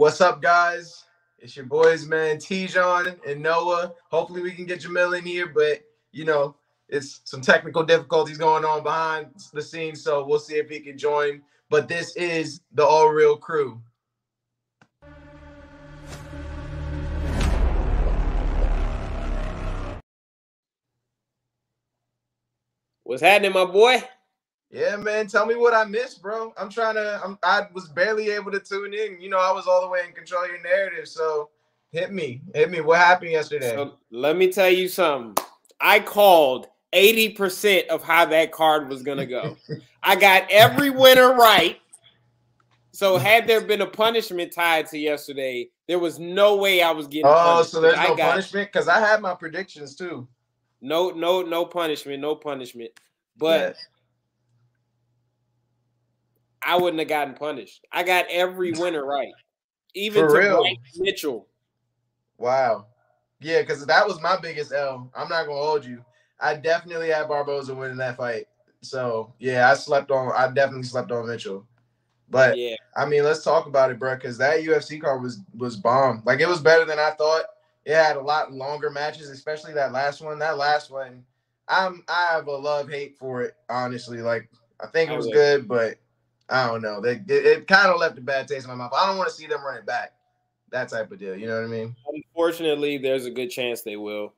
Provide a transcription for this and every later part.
What's up, guys? It's your boys, man, Ti-Jean and Noah. Hopefully, we can get Jamil in here, but you know, it's some technical difficulties going on behind the scenes, so we'll see if he can join. But this is the All Real Crew. What's happening, my boy? Yeah, man. Tell me what I missed, bro. I'm trying to. I'm, I was barely able to tune in. You know, I was all the way in control of your narrative. So hit me, hit me. What happened yesterday? So let me tell you something. I called 80% of how that card was gonna go. I got every winner right. So had there been a punishment tied to yesterday, there was no way I was getting. Oh, punished. so there's I no got punishment because I had my predictions too. no, no, no punishment, no punishment. But Yeah. I wouldn't have gotten punished. I got every winner right, even For to real? Bryce Mitchell. Wow. Yeah, because that was my biggest L. I'm not gonna hold you. I definitely had Barboza winning that fight. So yeah, I slept on. I definitely slept on Mitchell. But Yeah, I mean, let's talk about it, bro. Because that UFC card was was bomb. Like it was better than I thought. It had a lot longer matches, especially that last one. That last one, I'm I have a love hate for it. Honestly, like I think it was good, but I don't know. They it, it kind of left a bad taste in my mouth. I don't want to see them run it back. That type of deal. You know what I mean? unfortunately, there's a good chance they will.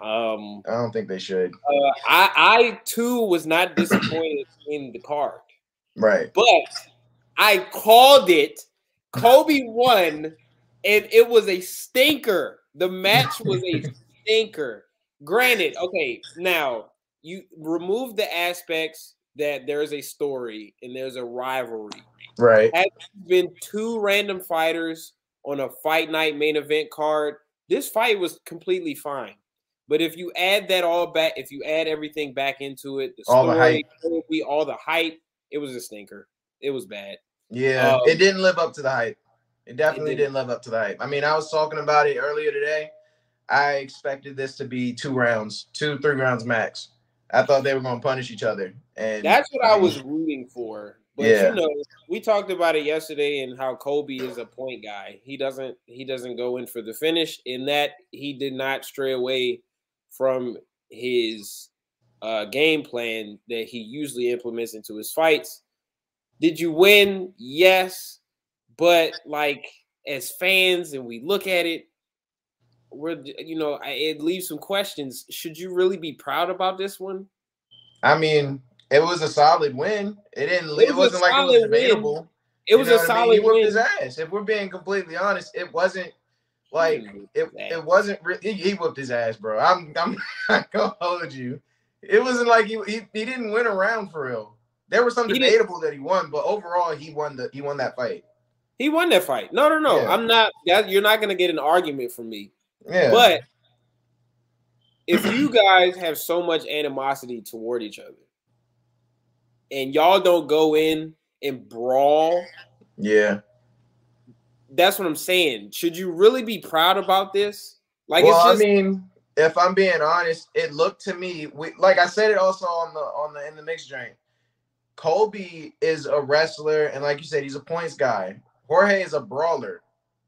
Um, I don't think they should. uh, I, I too was not disappointed in the card, Right. but I called it. Colby won, and it was a stinker. The match was a stinker. Granted, okay, now you remove the aspects that there's a story and there's a rivalry. Right. Had there been two random fighters on a fight night main event card, this fight was completely fine. But if you add that all back, if you add everything back into it, the All the story, Colby, all the hype, it was a stinker. It was bad. Yeah. Um, it didn't live up to the hype. It definitely didn't. didn't live up to the hype. I mean, I was talking about it earlier today. I expected this to be two rounds, two, three rounds max. I thought they were going to punish each other. And That's what I was rooting for. But Yeah. you know, we talked about it yesterday and how Colby is a point guy. He doesn't he doesn't go in for the finish. In that he did not stray away from his uh, game plan that he usually implements into his fights. Did you win? Yes, but like as fans, and we look at it, we're you know it leaves some questions. Should you really be proud about this one? I mean, it was a solid win. It didn't. It, It was wasn't like it was solid win. debatable. It You was a what I mean? He whooped win. his ass. If we're being completely honest, it wasn't like it. It wasn't. Re- he, he whooped his ass, bro. I'm. I'm not gonna hold you. It wasn't like he, he he didn't win a round for real. There was some He debatable that he won, but overall he won the he won that fight. He won that fight. No, no, no. Yeah. I'm not. That, you're not going to get an argument from me. Yeah, But if you guys have so much animosity toward each other, and y'all don't go in and brawl, yeah. that's what I'm saying. Should you really be proud about this? Like well, it's just I mean, if I'm being honest, it looked to me, we, like I said it also on the on the in the mixed drink. Colby is a wrestler, and like you said, he's a points guy. Jorge is a brawler.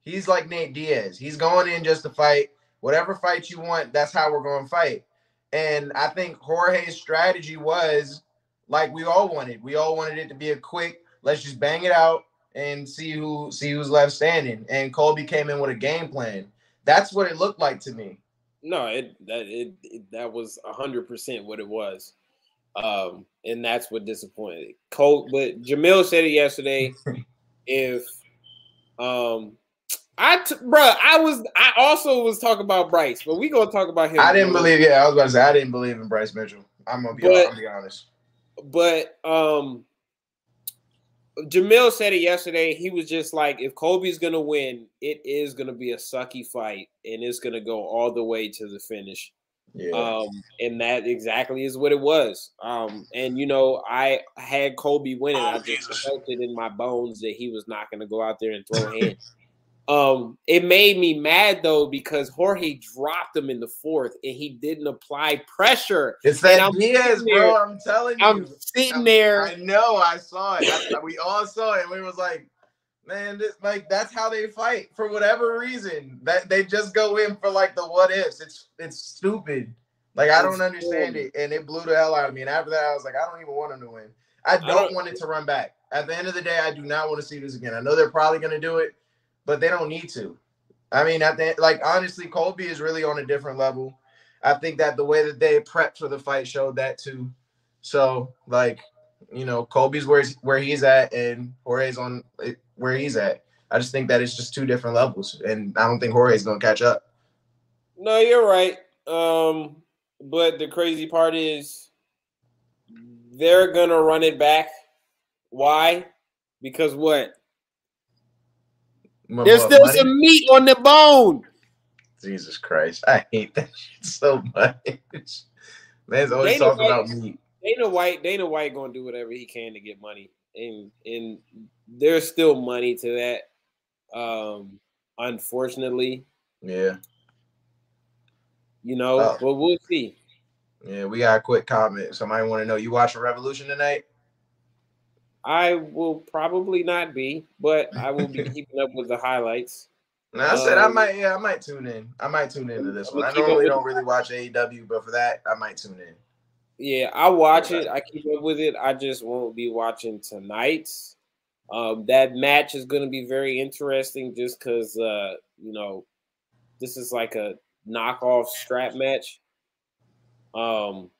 He's like Nate Diaz. He's going in just to fight. Whatever fight you want, that's how we're going to fight. And I think Jorge's strategy was like we all wanted. We all wanted it to be a quick, let's just bang it out and see who see who's left standing. And Colby came in with a game plan. That's what it looked like to me. no. It that it, it that was hundred percent what it was, um, and that's what disappointed. Cole, but Jamil said it yesterday. if um I t- bro, I was I also was talking about Bryce, but we gonna talk about him. I didn't believe. Yeah, I was about to say I didn't believe in Bryce Mitchell. I'm gonna be, But- I'm gonna be honest. but um Jamil said it yesterday. He was just like, if Colby's gonna win, it is gonna be a sucky fight, and it's gonna go all the way to the finish. Yeah, Um, and that exactly is what it was. Um, and you know, I had Colby winning. I just felt it in my bones that he was not gonna go out there and throw hands. Um, it made me mad though because Jorge dropped him in the fourth and he didn't apply pressure. it's that I'm Diaz, sitting bro. I'm telling you. I'm sitting there. I know. I saw it. I- we all saw it. and We was like, Man, this, like that's how they fight for whatever reason. That they just go in for like the what ifs. It's it's stupid. Like I don't understand it, and it blew the hell out of me. And after that, I was like, I don't even want him to win. I don't, I don't want it to run back. At the end of the day, I do not want to see this again. I know they're probably going to do it, but they don't need to. I mean, at the like honestly, Colby is really on a different level. I think that the way that they prepped for the fight showed that too. So like, you know, Colby's where where he's at, and Jorge's on eh, where he's at. I just think that it's just two different levels, and I don't think Jorge's gonna catch up. No, you're right. Um, but the crazy part is they're gonna run it back. Why? Because what? My, There's still money? some meat on the bone. Jesus Christ, I hate that shit so much. Man's always Dana talking White, about meat. Dana White, Dana White gonna do whatever he can to get money, and and there's still money to that. Um, unfortunately, yeah. You know, oh. but we'll see. Yeah, we got a quick comment. Somebody want to know you watching Revolution tonight? I will probably not be, but I will be keeping up with the highlights. No, I said um, I might. Yeah, I might tune in. I might tune into this one. I normally don't really watch AEW, but for that, I might tune in. Yeah, I watch it. I keep up with it. I just won't be watching tonight's. Um, that match is going to be very interesting, just because uh, you know this is like a knockoff strap match. Um,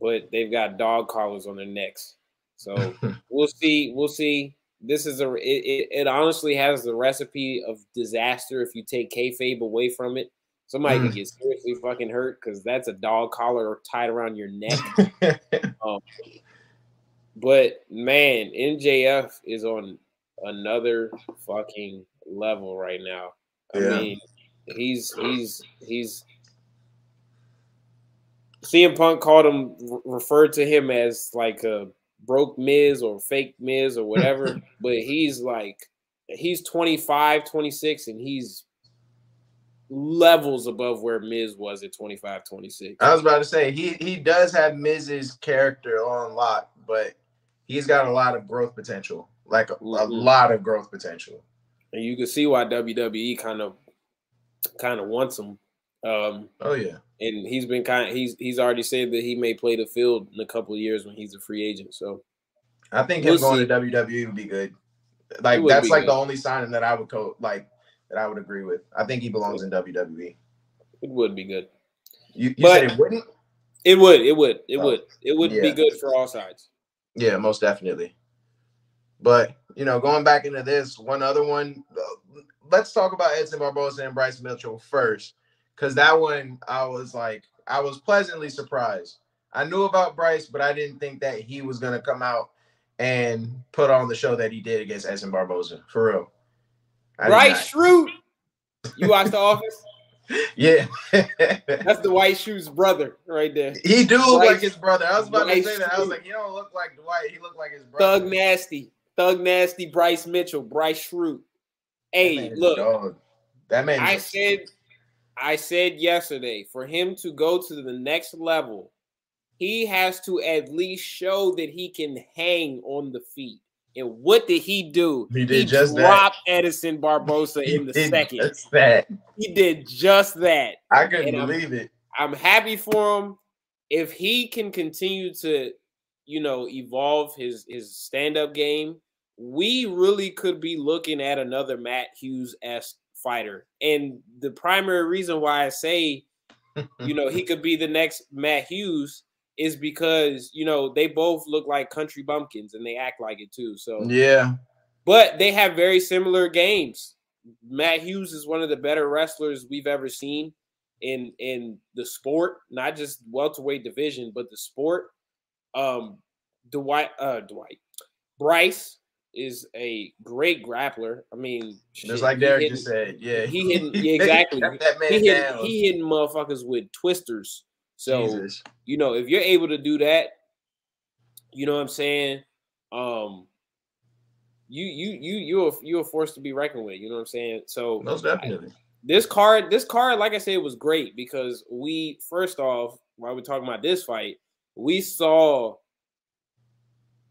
but they've got dog collars on their necks. So we'll see. We'll see. This is a. It, it, it, honestly has the recipe of disaster if you take kayfabe away from it. Somebody mm. can get seriously fucking hurt because that's a dog collar tied around your neck. um, but man, MJF is on another fucking level right now. I yeah. mean, he's he's he's CM Punk called him referred to him as like a broke Miz or fake Miz or whatever, but he's like he's 25, 26 and he's levels above where Miz was at 25, 26. I was about to say he he does have Miz's character on lock, but he's got a lot of growth potential. Like a, mm-hmm. a lot of growth potential. And you can see why WWE kind of kind of wants him. Um, oh yeah, and he's been kind. Of, he's he's already said that he may play the field in a couple of years when he's a free agent. So I think him we'll going see. to WWE would be good. Like that's like good. the only signing that I would co- like that I would agree with. I think he belongs in WWE. It would be good. You, you said it wouldn't. It would. It would. It oh, would. It would yeah. be good for all sides. Yeah, most definitely. But you know, going back into this, one other one. Uh, let's talk about Edson Barboza and Bryce Mitchell first, because that one I was like, I was pleasantly surprised. I knew about Bryce, but I didn't think that he was gonna come out and put on the show that he did against Edson Barboza. For real. I Bryce Schrute. You watch The Office? Yeah. That's the Dwight Schrute's brother right there. He do look like his brother. I was about White to say that. I was like, you don't look like Dwight. He looked like his brother. Thug Nasty. Thug Nasty, Bryce Mitchell, Bryce Schrute. Hey, look. That man. I said I said yesterday, for him to go to the next level, he has to at least show that he can hang on the feet. And what did he do? He did he just dropped that. Edson Barboza in the second. Just that. He did just that. I couldn't and believe I'm, it. I'm happy for him. If he can continue to, you know, evolve his his stand up game, we really could be looking at another Matt Hughes esque fighter. And the primary reason why I say, you know, he could be the next Matt Hughes is because you know they both look like country bumpkins and they act like it too. So yeah, but they have very similar games. Matt Hughes is one of the better wrestlers we've ever seen in in the sport, not just welterweight division, but the sport. Um, Dwight, uh, Dwight, Bryce is a great grappler. I mean, just like Derek hitting, just said, yeah, he hitting yeah, exactly. he hitting, he hitting motherfuckers with twisters so, Jesus. you know, if you're able to do that, you know what I'm saying? Um you you you you're you're a force to be reckoned with, you know what I'm saying? So most definitely. I, this card, this card, like I said, was great because we first off, while we're talking about this fight, we saw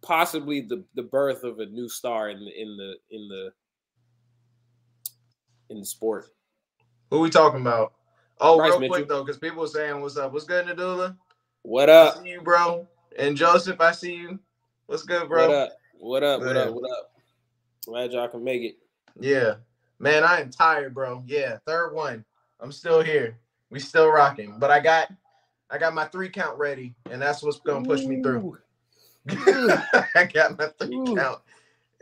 possibly the the birth of a new star in the in the in the in the sport. Who we talking about? Oh, Bryce real Mitchell. quick though, because people were saying, "What's up? What's good, Nadula? What I up? see you, bro." And Joseph, I see you. What's good, bro? What up? What up? What up? What up? Glad y'all can make it. Yeah, man, I am tired, bro. Yeah, third one. I'm still here. We still rocking, but I got, I got my three count ready, and that's what's gonna push me through. I got my three Ooh. count,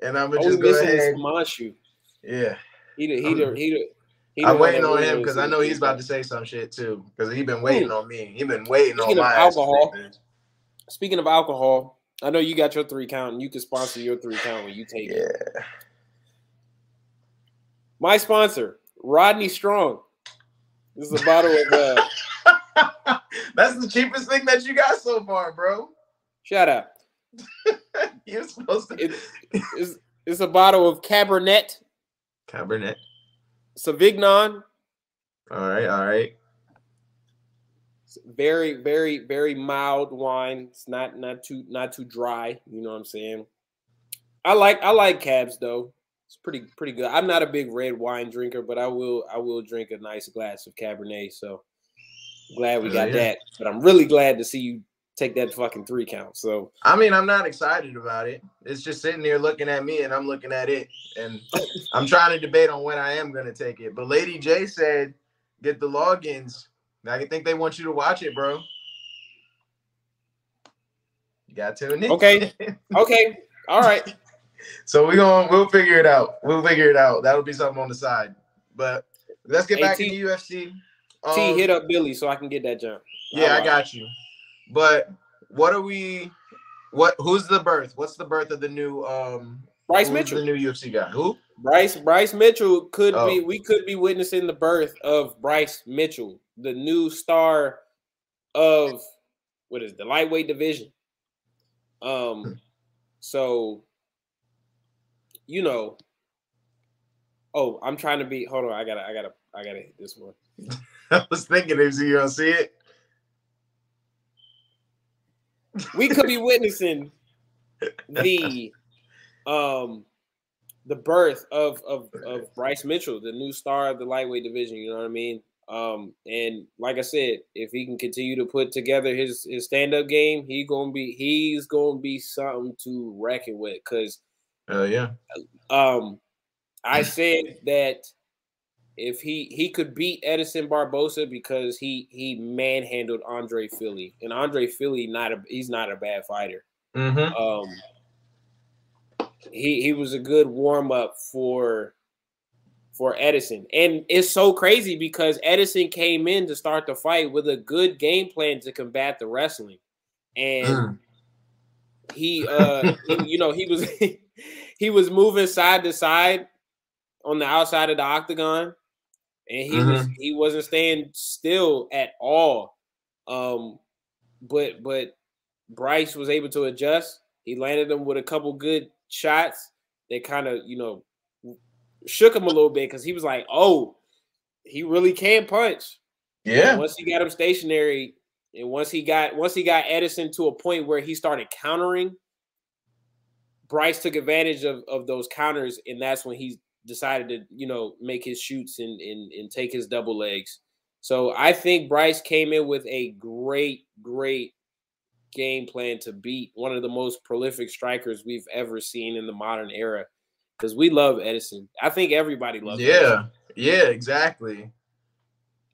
and I'm gonna just go ahead. Yeah, He the he the he the. he I'm waiting on him because I know he's about to say some shit too. Because he been waiting on me. He been waiting Speaking on my alcohol, things. Speaking of alcohol, I know you got your three count, and you can sponsor your three count when you take it. Yeah. My sponsor, Rodney Strong. This is a bottle of uh, That's the cheapest thing that you got so far, bro. shout out. You're supposed to. It, it's, it's a bottle of Cabernet Cabernet. Sauvignon. All right, all right. It's very, very, very mild wine. It's not not too not too dry. You know what I'm saying? I like I like cabs though. It's pretty pretty good. I'm not a big red wine drinker, but I will I will drink a nice glass of Cabernet. So glad we got yeah. that. But I'm really glad to see you take that fucking three count. So I mean, I'm not excited about it. It's just sitting there looking at me, and I'm looking at it, and I'm trying to debate on when I am gonna take it. But Lady J said, "Get the logins." I think they want you to watch it, bro. You got to tune in. Okay. okay, all right. so we're going we'll figure it out. We'll figure it out. That'll be something on the side. But let's get Hey, back T- into UFC. T Um, hit up Billy so I can get that jump. Yeah, I got you. But what are we? What? Who's the birth? What's the birth of the new? Um, Bryce Mitchell. the new UFC guy. Who? Bryce Bryce Mitchell could Oh. be we could be witnessing the birth of Bryce Mitchell, the new star of what is it, the lightweight division. Hmm. Um so you know oh I'm trying to be hold on I gotta I gotta I gotta hit this one. I was thinking, is he gonna see it? We could be witnessing the um the birth of of of Bryce Mitchell, the new star of the lightweight division. You know what I mean? Um, and like I said, if he can continue to put together his his stand up game, he gonna be he's gonna be something to reckon with. Cause Oh yeah. um, I said that if he he could beat Edson Barboza because he he manhandled Andre Fili, and Andre Fili not a he's not a bad fighter. Mm-hmm. Um, he he was a good warm up for for Edson, and it's so crazy because Edson came in to start the fight with a good game plan to combat the wrestling, and Mm. he uh you know he was he was moving side to side on the outside of the octagon, and he was he wasn't staying still at all. Um, but but Bryce was able to adjust. He landed him with a couple good shots that kind of, you know, shook him a little bit because he was like, oh, he really can punch. And Yeah. once he got him stationary, and once he got once he got Edson to a point where he started countering, Bryce took advantage of, of those counters, and that's when he decided to, you know, make his shoots and, and and take his double legs. So I think Bryce came in with a great, great game plan to beat one of the most prolific strikers we've ever seen in the modern era. Because we love Edson. I think everybody loves Edson. Yeah. Yeah. Exactly.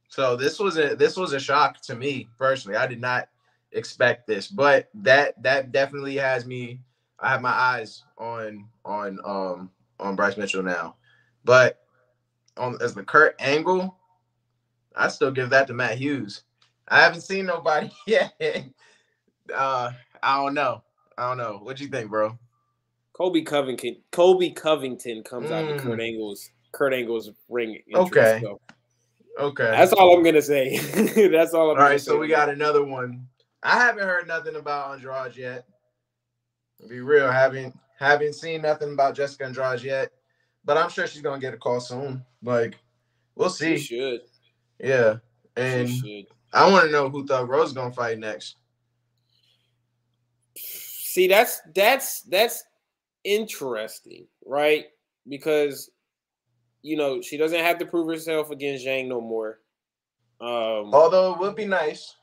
So this was a this was a shock to me personally. I did not expect this, but that that definitely has me. I have my eyes on on um on Bryce Mitchell now, but on as the Kurt Angle, I still give that to Matt Hughes. I haven't seen nobody yet. uh, I don't know. I don't know. What do you think, bro? Colby Covington. Colby Covington comes out of Kurt Mm. Angle's Kurt Angle's ring. entrance, Okay. so Okay. That's all I'm gonna say. That's all I'm All right, so we got another one. I haven't heard nothing about Andrade yet. To be real, haven't haven't seen nothing about Jessica Andrade yet. But I'm sure she's gonna get a call soon. Like, we'll She see. should. Yeah, and she should. I want to know who Thug Rose gonna fight next. See, that's that's that's interesting, right? Because you know, she doesn't have to prove herself against Zhang no more. Um, Although it would be nice.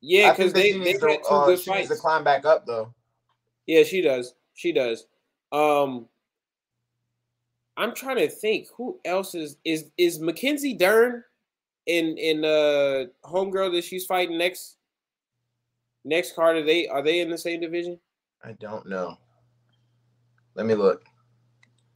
Yeah, because they they needs had two uh, good she needs fights. to climb back up though. Yeah, she does. She does. Um, I'm trying to think who else is is is Mackenzie Dern in in uh homegirl that she's fighting next next card. Are they are they in the same division? I don't know. Let me look.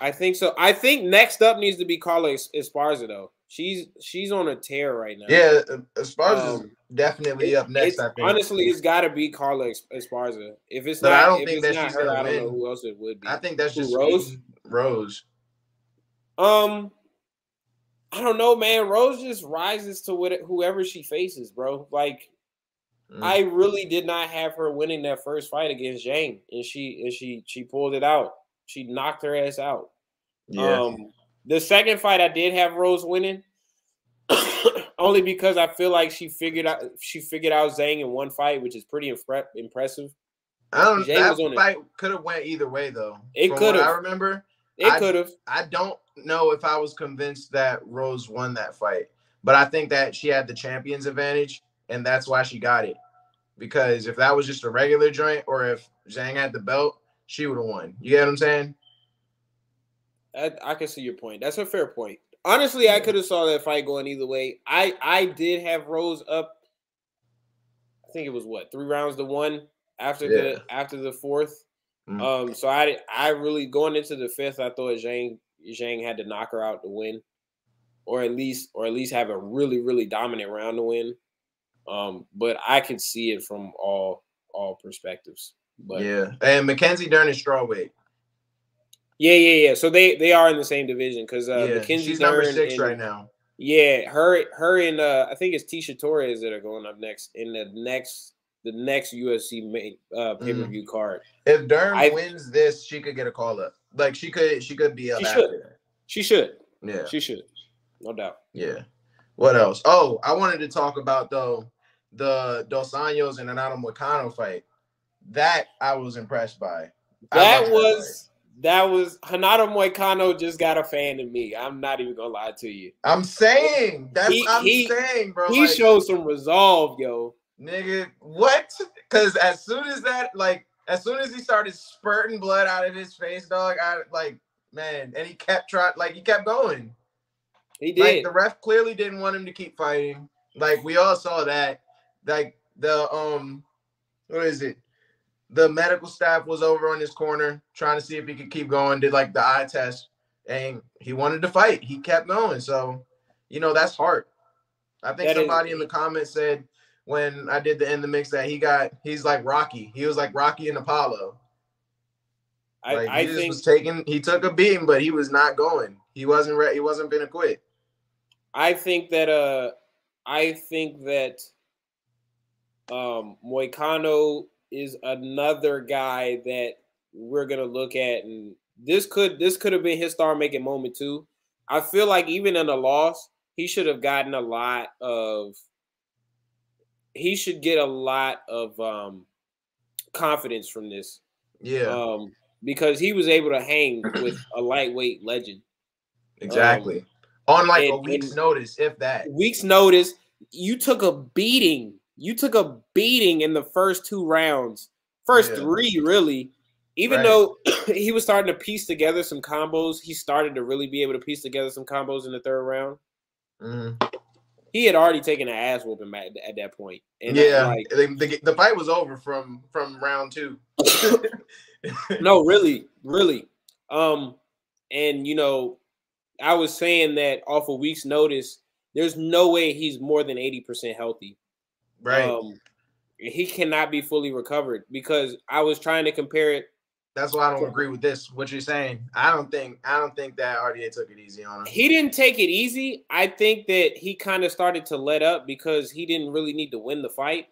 I think so. I think next up needs to be Carla Es- Esparza though. She's she's on a tear right now. Yeah, uh, Esparza's Um, definitely It- up next. I think. honestly, it's got to be Carla Es- Esparza. If it's But not, I don't think that she's her, I don't know who else it would be. I think that's Who, just Rose? Rose. Um, I don't know, man. Rose just rises to what whoever she faces, bro. Like Mm. I really did not have her winning that first fight against Zhang, and she and she she pulled it out. She knocked her ass out. yeah, Um, the second fight I did have Rose winning, only because I feel like she figured out she figured out Zhang in one fight, which is pretty impre- impressive. I don't. Jay That was on it. fight could have went either way though. It could what I remember. It could have. I don't know if I was convinced that Rose won that fight, but I think that she had the champion's advantage, and that's why she got it. Because if that was just a regular joint, or if Zhang had the belt, she would have won. You get what I'm saying? I, I can see your point. That's a fair point. Honestly, I could have saw that fight going either way. I I did have Rose up. I think it was what three rounds to one after Yeah. the after the fourth. Mm. Um, so I I really going into the fifth, I thought Zhang Zhang had to knock her out to win, or at least or at least have a really really dominant round to win. Um, but I can see it from all all perspectives. But yeah, and Mackenzie Dern is strawweight. yeah, yeah, yeah. So they they are in the same division because uh, yeah, Mackenzie she's number six and- right now. Yeah, her her and uh I think it's Tecia Torres that are going up next in the next the next UFC main uh Mm-hmm. pay-per-view card. If Dern I- wins this, she could get a call up. Like she could, she could be up She should. She should. Yeah. She should. No doubt. Yeah. What else? Oh, I wanted to talk about though the Dos Anjos and Renato Moicano fight. That I was impressed by. That was that was Renato Moicano just got a fan in me. I'm not even gonna lie to you. I'm saying that's He- I'm he- saying, bro. He like, showed some resolve, yo. nigga, what? Because as soon as that, like, as soon as he started spurting blood out of his face, dog, I like, man, and he kept trying, like, he kept going. He Like did. the ref clearly didn't want him to keep fighting. Like we all saw that. Like the um, what is it? The medical staff was over on his corner trying to see if he could keep going. Did like the eye test, and he wanted to fight. He kept going. So, you know that's hard. I think That is- somebody in the comments said when I did the in the mix that he got he's like Rocky. He was like Rocky and Apollo. I, Like I think was taking. He took a beating, but he was not going. He wasn't ready. He wasn't gonna quit. I think that uh I think that um Moicano is another guy that we're gonna look at and this could this could have been his star making moment too. I feel like even in a loss, he should have gotten a lot of he should get a lot of um confidence from this. Yeah. Um because he was able to hang with a lightweight legend. Exactly. On like a week's notice, if that. week's notice, you took a beating. You took a beating in the first two rounds, first Yeah. three, really. Even Right. though he was starting to piece together some combos, he started to really be able to piece together some combos in the third round. Mhm. He had already taken an ass whooping at, at that point. And Yeah, like, the, the, the fight was over from from round two. no, really, really. Um, and you know, I was saying that off a week's notice, there's no way he's more than 80% healthy. right. Um, he cannot be fully recovered because I was trying to compare it. That's why I don't agree with this. What you're saying. I don't think I don't think that RDA took it easy on him. He didn't take it easy. I think that he kind of started to let up because he didn't really need to win the fight.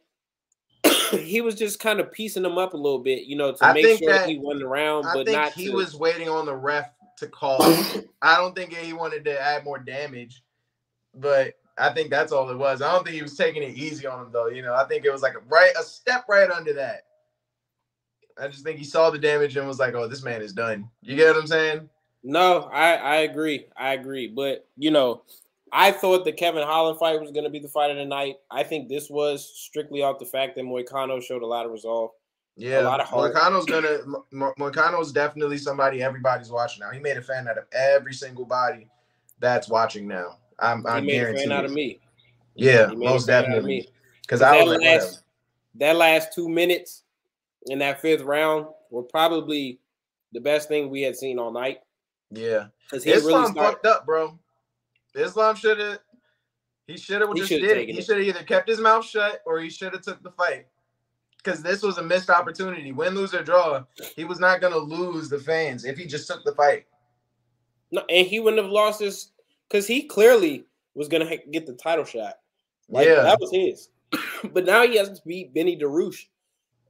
he was just kind of piecing him up a little bit, you know, to I make sure that- he won the round, I but think not he to, was waiting on the ref to call. I don't think he wanted to add more damage, but I think that's all it was. I don't think he was taking it easy on him though. You know, I think it was like a right a step right under that. I just think he saw the damage and was like, "Oh, this man is done." You get what I'm saying? No, I I agree. I agree. But you know, I thought the Kevin Holland fight was going to be the fight of the night. I think this was strictly off the fact that Moicano showed a lot of resolve. Yeah, a lot of heart. Moicano's gonna Moicano's definitely somebody everybody's watching now. He made a fan out of every single body that's watching now. I'm, I'm he made a fan out of me. Yeah, most definitely. Because I was that, like, last, that last two minutes in that fifth round were probably the best thing we had seen all night. Yeah, because he Islam really started, fucked up, bro. Islam should have. He should have just did it. He should have either kept his mouth shut or he should have took the fight. Because this was a missed opportunity. Win, lose, or draw, he was not gonna lose the fans if he just took the fight. No, and he wouldn't have lost his because he clearly was gonna get the title shot. Like, yeah, that was his. but now he has to beat Benny Dariush,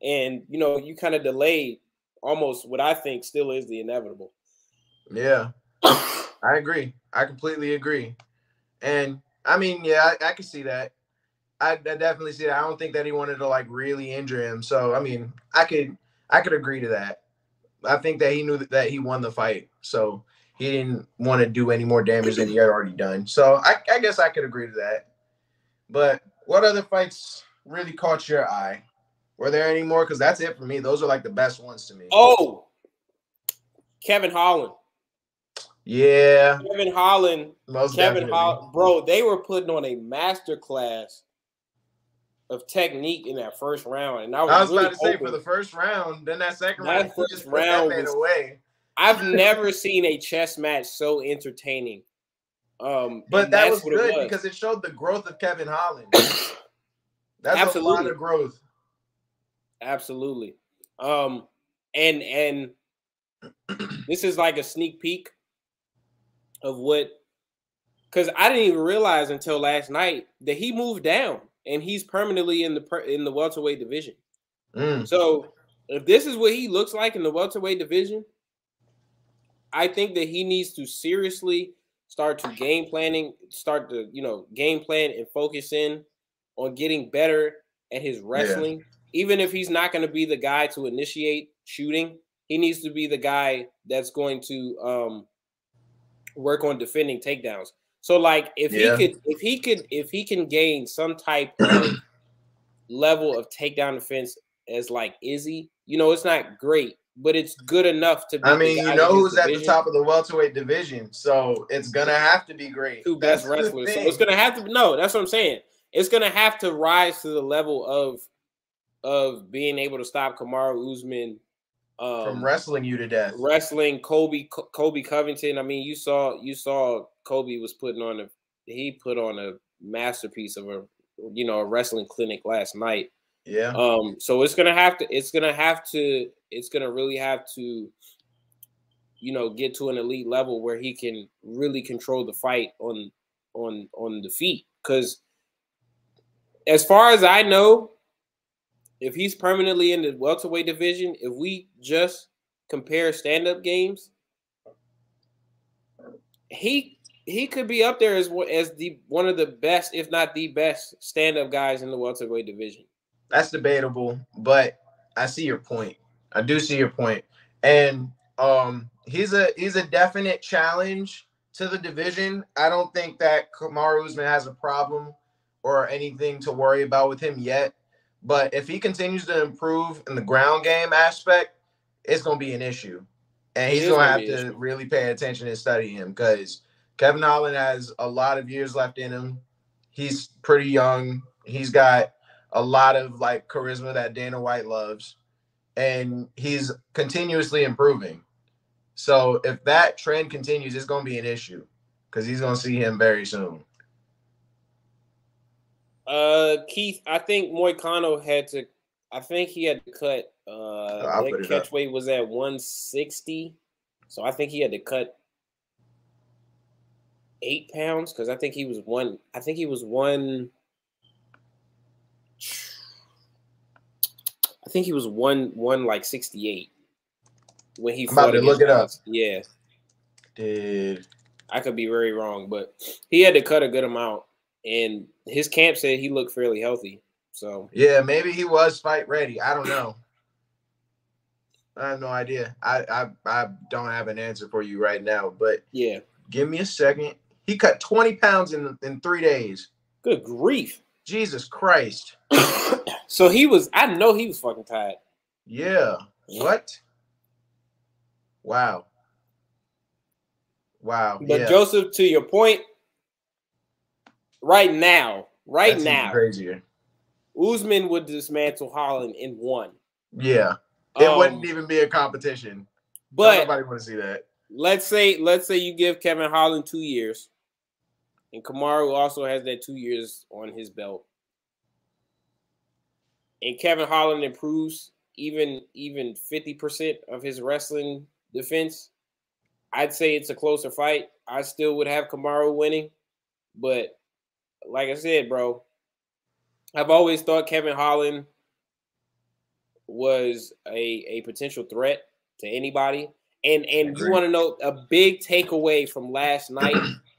and you know you kind of delayed almost what I think still is the inevitable. Yeah, I agree. I completely agree. And I mean, yeah, I, I can see that. I, I, definitely see that. I don't think that he wanted to like really injure him. So I mean, I could I could agree to that. I think that he knew that, that he won the fight, so he didn't want to do any more damage than he had already done. So I, I guess I could agree to that. But what other fights really caught your eye? Were there any more? Because that's it for me. Those are like the best ones to me. Oh, Kevin Holland. Yeah. Kevin Holland. Most Kevin Holland. Bro, they were putting on a master class of technique in that first round. And I was, I was really about to say for the first round, then that second that round, first round was, away. I've never seen a chess match so entertaining. Um, but that was good was. because it showed the growth of Kevin Holland. That's Absolutely. a lot of growth. Absolutely. Um, and and this is like a sneak peek of what because I didn't even realize until last night that he moved down and he's permanently in the in the welterweight division. Mm. So if this is what he looks like in the welterweight division, I think that he needs to seriously start to game planning, start to you know game plan and focus in on getting better at his wrestling. Yeah. Even if he's not going to be the guy to initiate shooting, he needs to be the guy that's going to um, work on defending takedowns. So like if yeah. he could if he could if he can gain some type of level of takedown defense as like Izzy, you know, it's not great, but it's good enough to be. I mean, you know who's division. at the top of the welterweight division, so it's gonna have to be great. Two best that's wrestlers. So it's gonna have to no, that's what I'm saying. It's gonna have to rise to the level of of being able to stop Kamaru Usman um, from wrestling you to death. Wrestling Colby Colby Covington. I mean, you saw you saw Colby was putting on a he put on a masterpiece of a you know a wrestling clinic last night. Yeah. Um. So it's gonna have to. It's gonna have to. It's gonna really have to. You know, get to an elite level where he can really control the fight on on on the feet. Because as far as I know, if he's permanently in the welterweight division, if we just compare stand-up games, he he could be up there as as the one of the best, if not the best, stand-up guys in the welterweight division. That's debatable, but I see your point. I do see your point, and um, he's a he's a definite challenge to the division. I don't think that Kamaru Usman has a problem or anything to worry about with him yet. But if he continues to improve in the ground game aspect, it's going to be an issue. And he's going to have to issue. really pay attention and study him because Kevin Holland has a lot of years left in him. He's pretty young. He's got a lot of like charisma that Dana White loves. And he's continuously improving. So if that trend continues, it's going to be an issue because he's going to see him very soon. Uh, Keith, I think Moicano had to. I think he had to cut. Uh, that catch weight was at 160, so I think he had to cut eight pounds because I think he was one. I think he was one. I think he was one one like 68 when he I'm fought. About to look it up. Yeah. Did I could be very wrong, but he had to cut a good amount and his camp said he looked fairly healthy. So yeah, maybe he was fight ready. I don't know. I have no idea. I, I I don't have an answer for you right now, but Yeah. give me a second. He cut 20 pounds in in three days. Good grief. Jesus Christ. so he was. I know he was fucking tired. Yeah. What? Wow. Wow. But yeah. Joseph, to your point, right now, right That's now, crazier. Usman would dismantle Holland in one. Yeah. It Um, wouldn't even be a competition. But nobody want to see that. let's say let's say you give Kevin Holland two years, and Kamaru also has that two years on his belt, and Kevin Holland improves even even fifty percent of his wrestling defense. I'd say it's a closer fight. I still would have Kamaru winning, but like I said, bro, I've always thought Kevin Holland was a a potential threat to anybody. And and you want to know a big takeaway from last night?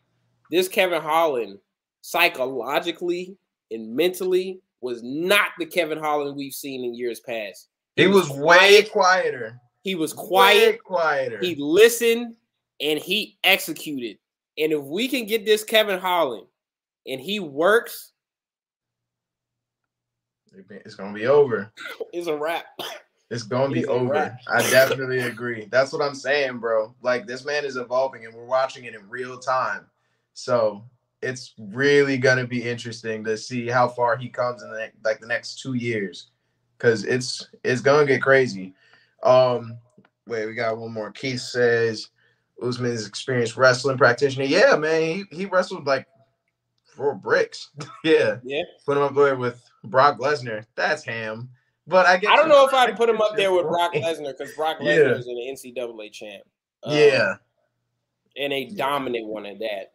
this Kevin Holland psychologically and mentally was not the Kevin Holland we've seen in years past. He was way quieter. He was Way quiet. quieter. He listened and he executed. And if we can get this Kevin Holland and he works, It's gonna be over. it's a wrap. It's gonna be over. I definitely agree. That's what I'm saying, bro. Like this man is evolving, and we're watching it in real time. So it's really gonna be interesting to see how far he comes in the next, like the next two years, because it's it's gonna get crazy. Um, wait, we got one more. Keith says Usman is experienced wrestling practitioner. Yeah, man, he, he wrestled like four bricks. yeah, Yeah. put him up there with Brock Lesnar. That's ham. But I I don't you. know if I'd put him up there with Brock. Lesnar because Brock Yeah. Lesnar is an NCAA champ. Um, Yeah, and a Yeah. dominant one at that.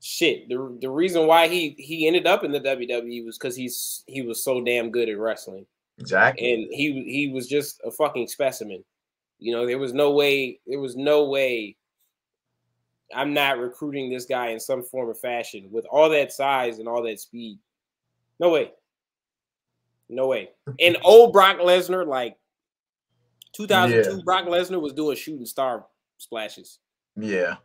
Shit, the the reason why he he ended up in the WWE was because he's he was so damn good at wrestling, exactly. and he he was just a fucking specimen. You know, there was no way there was no way I'm not recruiting this guy in some form or fashion with all that size and all that speed. No way. No way. And old Brock Lesnar, like 2002, Yeah. Brock Lesnar was doing shooting star splashes. yeah,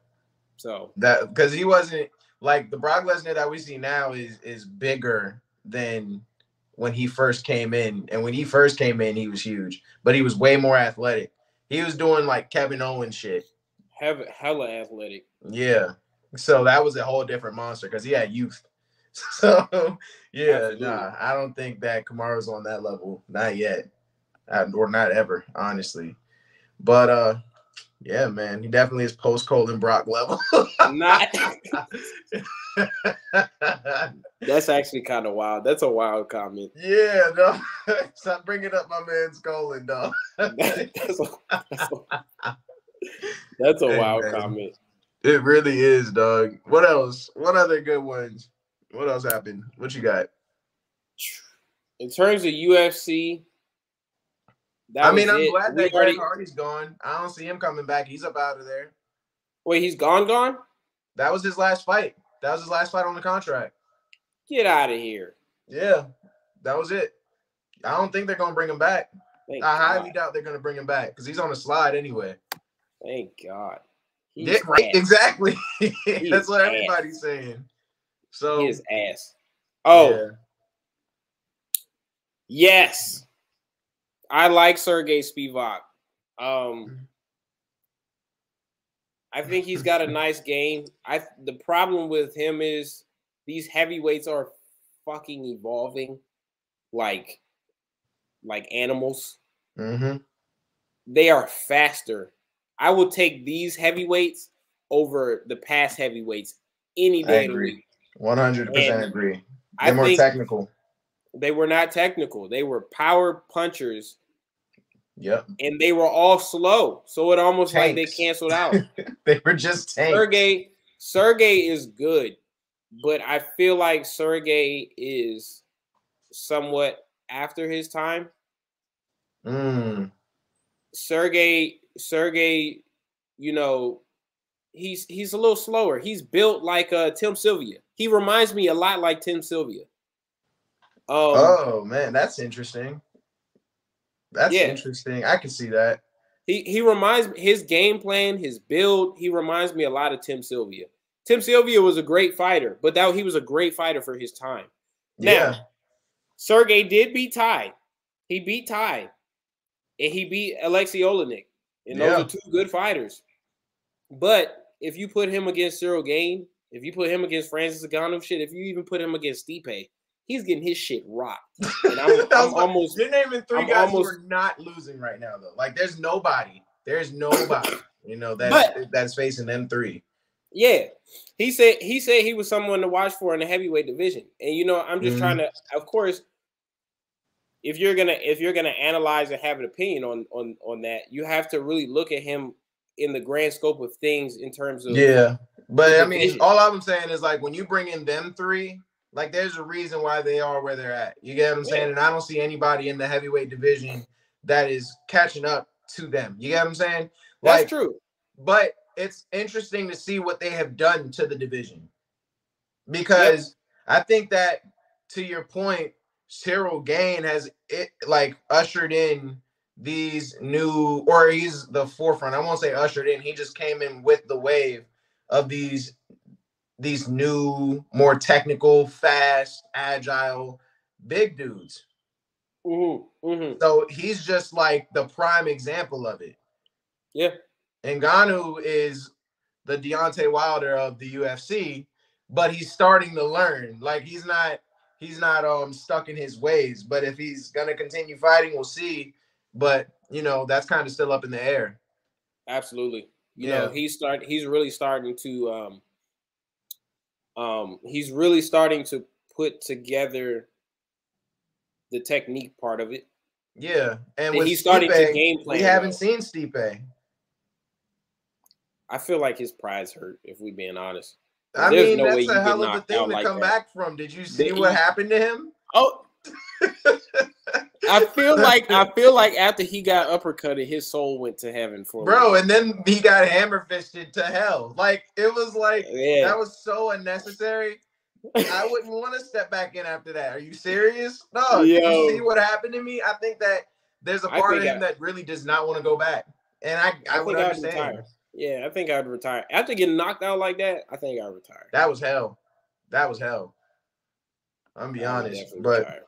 So that because he wasn't like the Brock Lesnar that we see now is is bigger than when he first came in. And when he first came in, he was huge, but he was way more athletic. He was doing like Kevin Owens shit. have hella athletic. Yeah. So that was a whole different monster because he had youth. So yeah, Absolutely. nah, I don't think that Kamara's on that level. Not yet. Or not ever, honestly. But uh yeah, man, he definitely is post Colin Brock level. Not that's actually kind of wild. That's a wild comment. yeah, no. Stop bringing up my man's Colin, dog. that's, a, that's, a, that's a wild man. comment. It really is, dog. What else? What other good ones? What else happened? What you got? In terms of UFC, that I mean, I'm it. glad We that already- Hardy's gone. I don't see him coming back. He's up out of there. Wait, he's gone, gone. That was his last fight. That was his last fight on the contract. Get out of here. Yeah, that was it. I don't think they're gonna bring him back. Thank I highly doubt they're gonna bring him back because he's on a slide anyway. Thank God. He's Yeah, right. ass. Exactly. That's what ass. everybody's saying. So He is ass. Oh, yeah. Yes. I like Sergey Spivak. Um I think he's got a nice game. I the problem with him is these heavyweights are fucking evolving like like animals. hmm They are faster. I will take these heavyweights over the past heavyweights any day the agree. One hundred percent agree. They're more technical. they were not technical. They were power punchers Yep. and they were all slow. So it almost like they canceled out. They were just tanks. Sergey, Sergey is good, but I feel like Sergey is somewhat after his time. Mm. Sergey, Sergey, you know, he's he's a little slower. He's built like uh Tim Sylvia. He reminds me a lot like Tim Sylvia. Um, oh man, that's interesting. That's Yeah. interesting. I can see that. He he reminds me his game plan, his build. He reminds me a lot of Tim Sylvia. Tim Sylvia was a great fighter, but that he was a great fighter for his time. Now, Yeah. Sergey did beat Ty. He beat Ty, and he beat Alexei Oleinik, and those Yeah. are two good fighters. But if you put him against Ciryl Gane, if you put him against Francis Ngannou, shit, if you even put him against Stipe, he's getting his shit rocked. And I'm, I'm like, almost You're naming 3 I'm guys almost- who are not losing right now, though. Like, there's nobody. There's nobody. You know that But- that's facing them three. Yeah, he said he said he was someone to watch for in the heavyweight division, and you know I'm just Mhm. trying to. Of course, if you're gonna if you're gonna analyze and have an opinion on on on that, you have to really look at him in the grand scope of things in terms of Yeah, but I mean, all I'm saying is like when you bring in them three, like there's a reason why they are where they're at. You get what I'm saying? And I don't see anybody in the heavyweight division that is catching up to them. You get what I'm saying? That's true. but it's interesting to see what they have done to the division because I think that to your point, Ciryl Gane has it like ushered in these new, or he's the forefront. I won't say ushered in. He just came in with the wave of these these new, more technical, fast, agile, big dudes. Mm-hmm, mm-hmm. So he's just like the prime example of it. Yeah, And Ngannou is the Deontay Wilder of the UFC, but he's starting to learn. Like he's not he's not um stuck in his ways. But if he's gonna continue fighting, we'll see. But you know, that's kind of still up in the air. absolutely. You Yeah. know, he's start he's really starting to um um he's really starting to put together the technique part of it. Yeah. And And he's starting to game plan. we haven't well. seen Stipe. I feel like his pride's hurt, if we're being honest. I There's mean, no that's a hell of a thing to like come that. back from. Did you see The- what happened to him? Oh, I feel like I feel like after he got uppercutted, his soul went to heaven for Bro, and then he got hammer fisted to hell. Like it was like yeah. that was so unnecessary. I wouldn't want to step back in after that. Are you serious? No. Did Yo. you see what happened to me? I think that there's a part of him I- that really does not want to go back, and I I, I would understand. Yeah, I think I'd retire after getting knocked out like that. I think I'd retire. That was hell. That was hell. I'm be honest, but retire.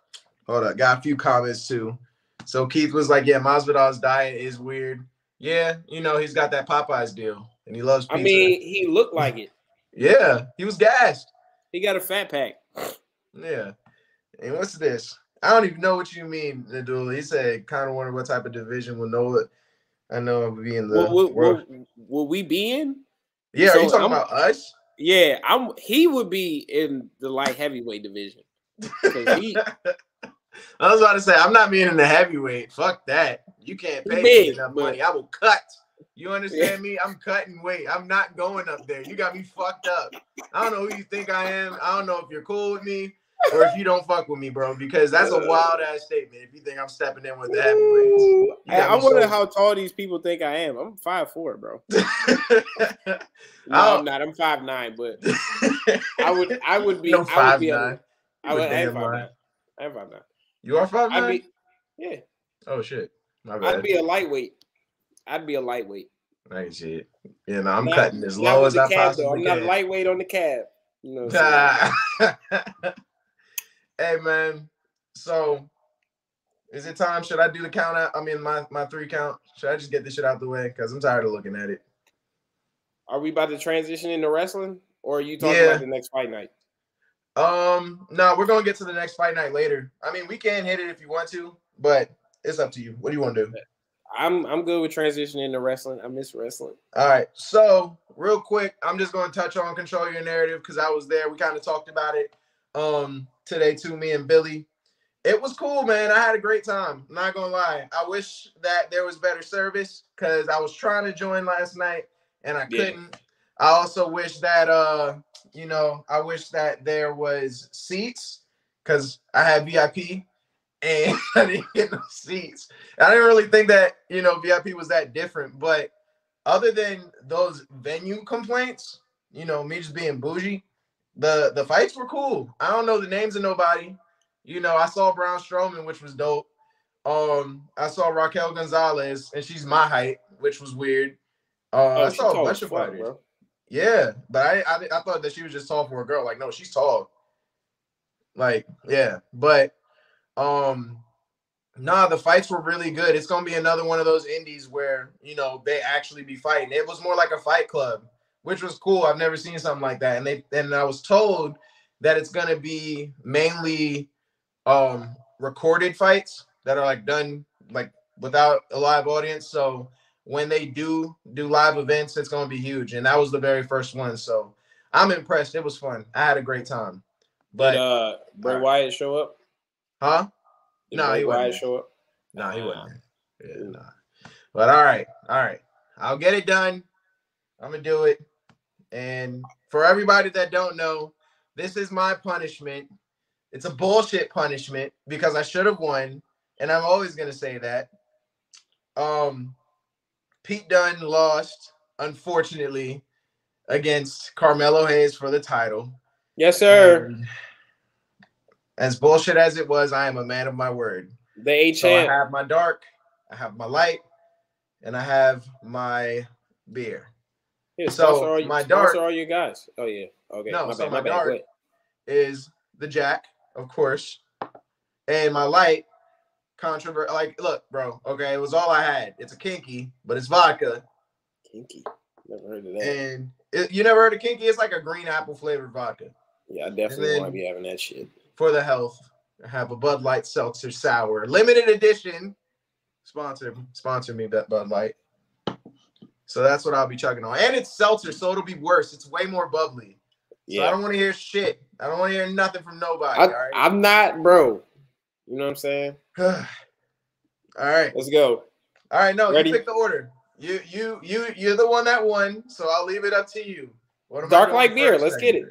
hold up, got a few comments too. So Keith was like, "Yeah, Masvidal's diet is weird. Yeah, you know he's got that Popeyes deal, and he loves pizza. I mean, he looked like it. yeah, he was gassed. He got a fat pack. Yeah. And what's this? I don't even know what you mean, Nadula. He said, kind of wonder what type of division will know it. I know would be in the Will, will, world. will, will we be in? Yeah, are you talking I'm- about us? Yeah, I'm. He would be in the light heavyweight division. he- I was about to say, I'm not being in the heavyweight. Fuck that. You can't pay me enough but- money. I will cut. You understand me? I'm cutting weight. I'm not going up there. You got me fucked up. I don't know who you think I am. I don't know if you're cool with me or if you don't fuck with me, bro, because that's a wild ass statement if you think I'm stepping in with the heavyweights. You I, got I me wonder so- how tall these people think I am. I'm five four, bro. No, Oh. I'm not. I'm five nine, but I would. I would be. No, I would be. nine. A, I would. Am five nine. I am five nine. You are five nine. be. Yeah, Oh shit, my bad. I'd be a lightweight. I'd be a lightweight. I can see it. Yeah, no, I'm Not- cutting as low as I cab, though. possibly I'm not lightweight on the cab. You know. What I'm saying? hey man, so is it time? Should I do the count out? I mean, my my three count. Should I just get this shit out the way? Because I'm tired of looking at it. Are we about to transition into wrestling, or are you talking Yeah. about the next fight night? Um, no, we're gonna get to the next fight night later. I mean, we can hit it if you want to, but it's up to you. What do you want to do? I'm I'm good with transitioning into wrestling. I miss wrestling. All right. So, real quick, I'm just going to touch on control your narrative because I was there. We kind of talked about it um today too, me and Billy. It was cool, man. I had a great time. I'm not gonna lie. I wish that there was better service because I was trying to join last night and I couldn't. I also wish that uh, you know, I wish that there was seats because I had VIP and I didn't get no seats. I didn't really think that you know VIP was that different, but other than those venue complaints, you know, me just being bougie, the the fights were cool. I don't know the names of nobody. You know, I saw Braun Strowman, which was dope. Um, I saw Raquel Gonzalez, and she's my height, which was weird. Uh, Oh, I saw a bunch of fighters. bro. Yeah, but I, I I thought that she was just tall for a girl. Like, no, she's tall. Like, yeah, but um, nah, the fights were really good. It's gonna be another one of those indies where you know they actually be fighting. It was more like a fight club, which was cool. I've never seen something like that. And they and I was told that it's gonna be mainly um recorded fights that are like done like without a live audience. So when they do do live events, it's gonna be huge. And that was the very first one. So I'm impressed. It was fun. I had a great time. But Did uh Bray Alright. Wyatt show up? huh? Did No, Bray he wasn't Wyatt show up. No, he Ah. wasn't. Yeah, nah. But all right, all right. I'll get it done. I'm gonna do it. And for everybody that don't know, this is my punishment. It's a bullshit punishment because I should have won, and I'm always gonna say that. Um, Pete Dunne lost, unfortunately, against Carmelo Hayes for the title. Yes, sir. And as bullshit as it was, I am a man of my word. The A So I have my dark, I have my light, and I have my beer. Here, so, all, you- my sponsor dark- all you guys. Oh yeah. Okay. No, my so bad. my My bad. Dark- ahead. Is the Jack, of course, and my light. Controversial. Like, look, bro. Okay, it was all I had. It's a kinky, but it's vodka, Kinky. Never heard of that. and it, you never heard of kinky? It's like a green apple flavored vodka yeah, I definitely want to be having that shit. for the health. I have a Bud Light Seltzer Sour, limited edition. Sponsor, sponsor me, Bud Light. So that's what I'll be chugging on, and it's seltzer, so it'll be worse. It's way more bubbly. Yeah. So I don't want to hear shit. I don't want to hear nothing from nobody. I, all right. I'm not, bro. You know what I'm saying? all right. Let's go. All right. No, Ready? you pick the order. You, you, you, you're the one that won. So I'll leave it up to you. Dark light beer. first, Let's get it.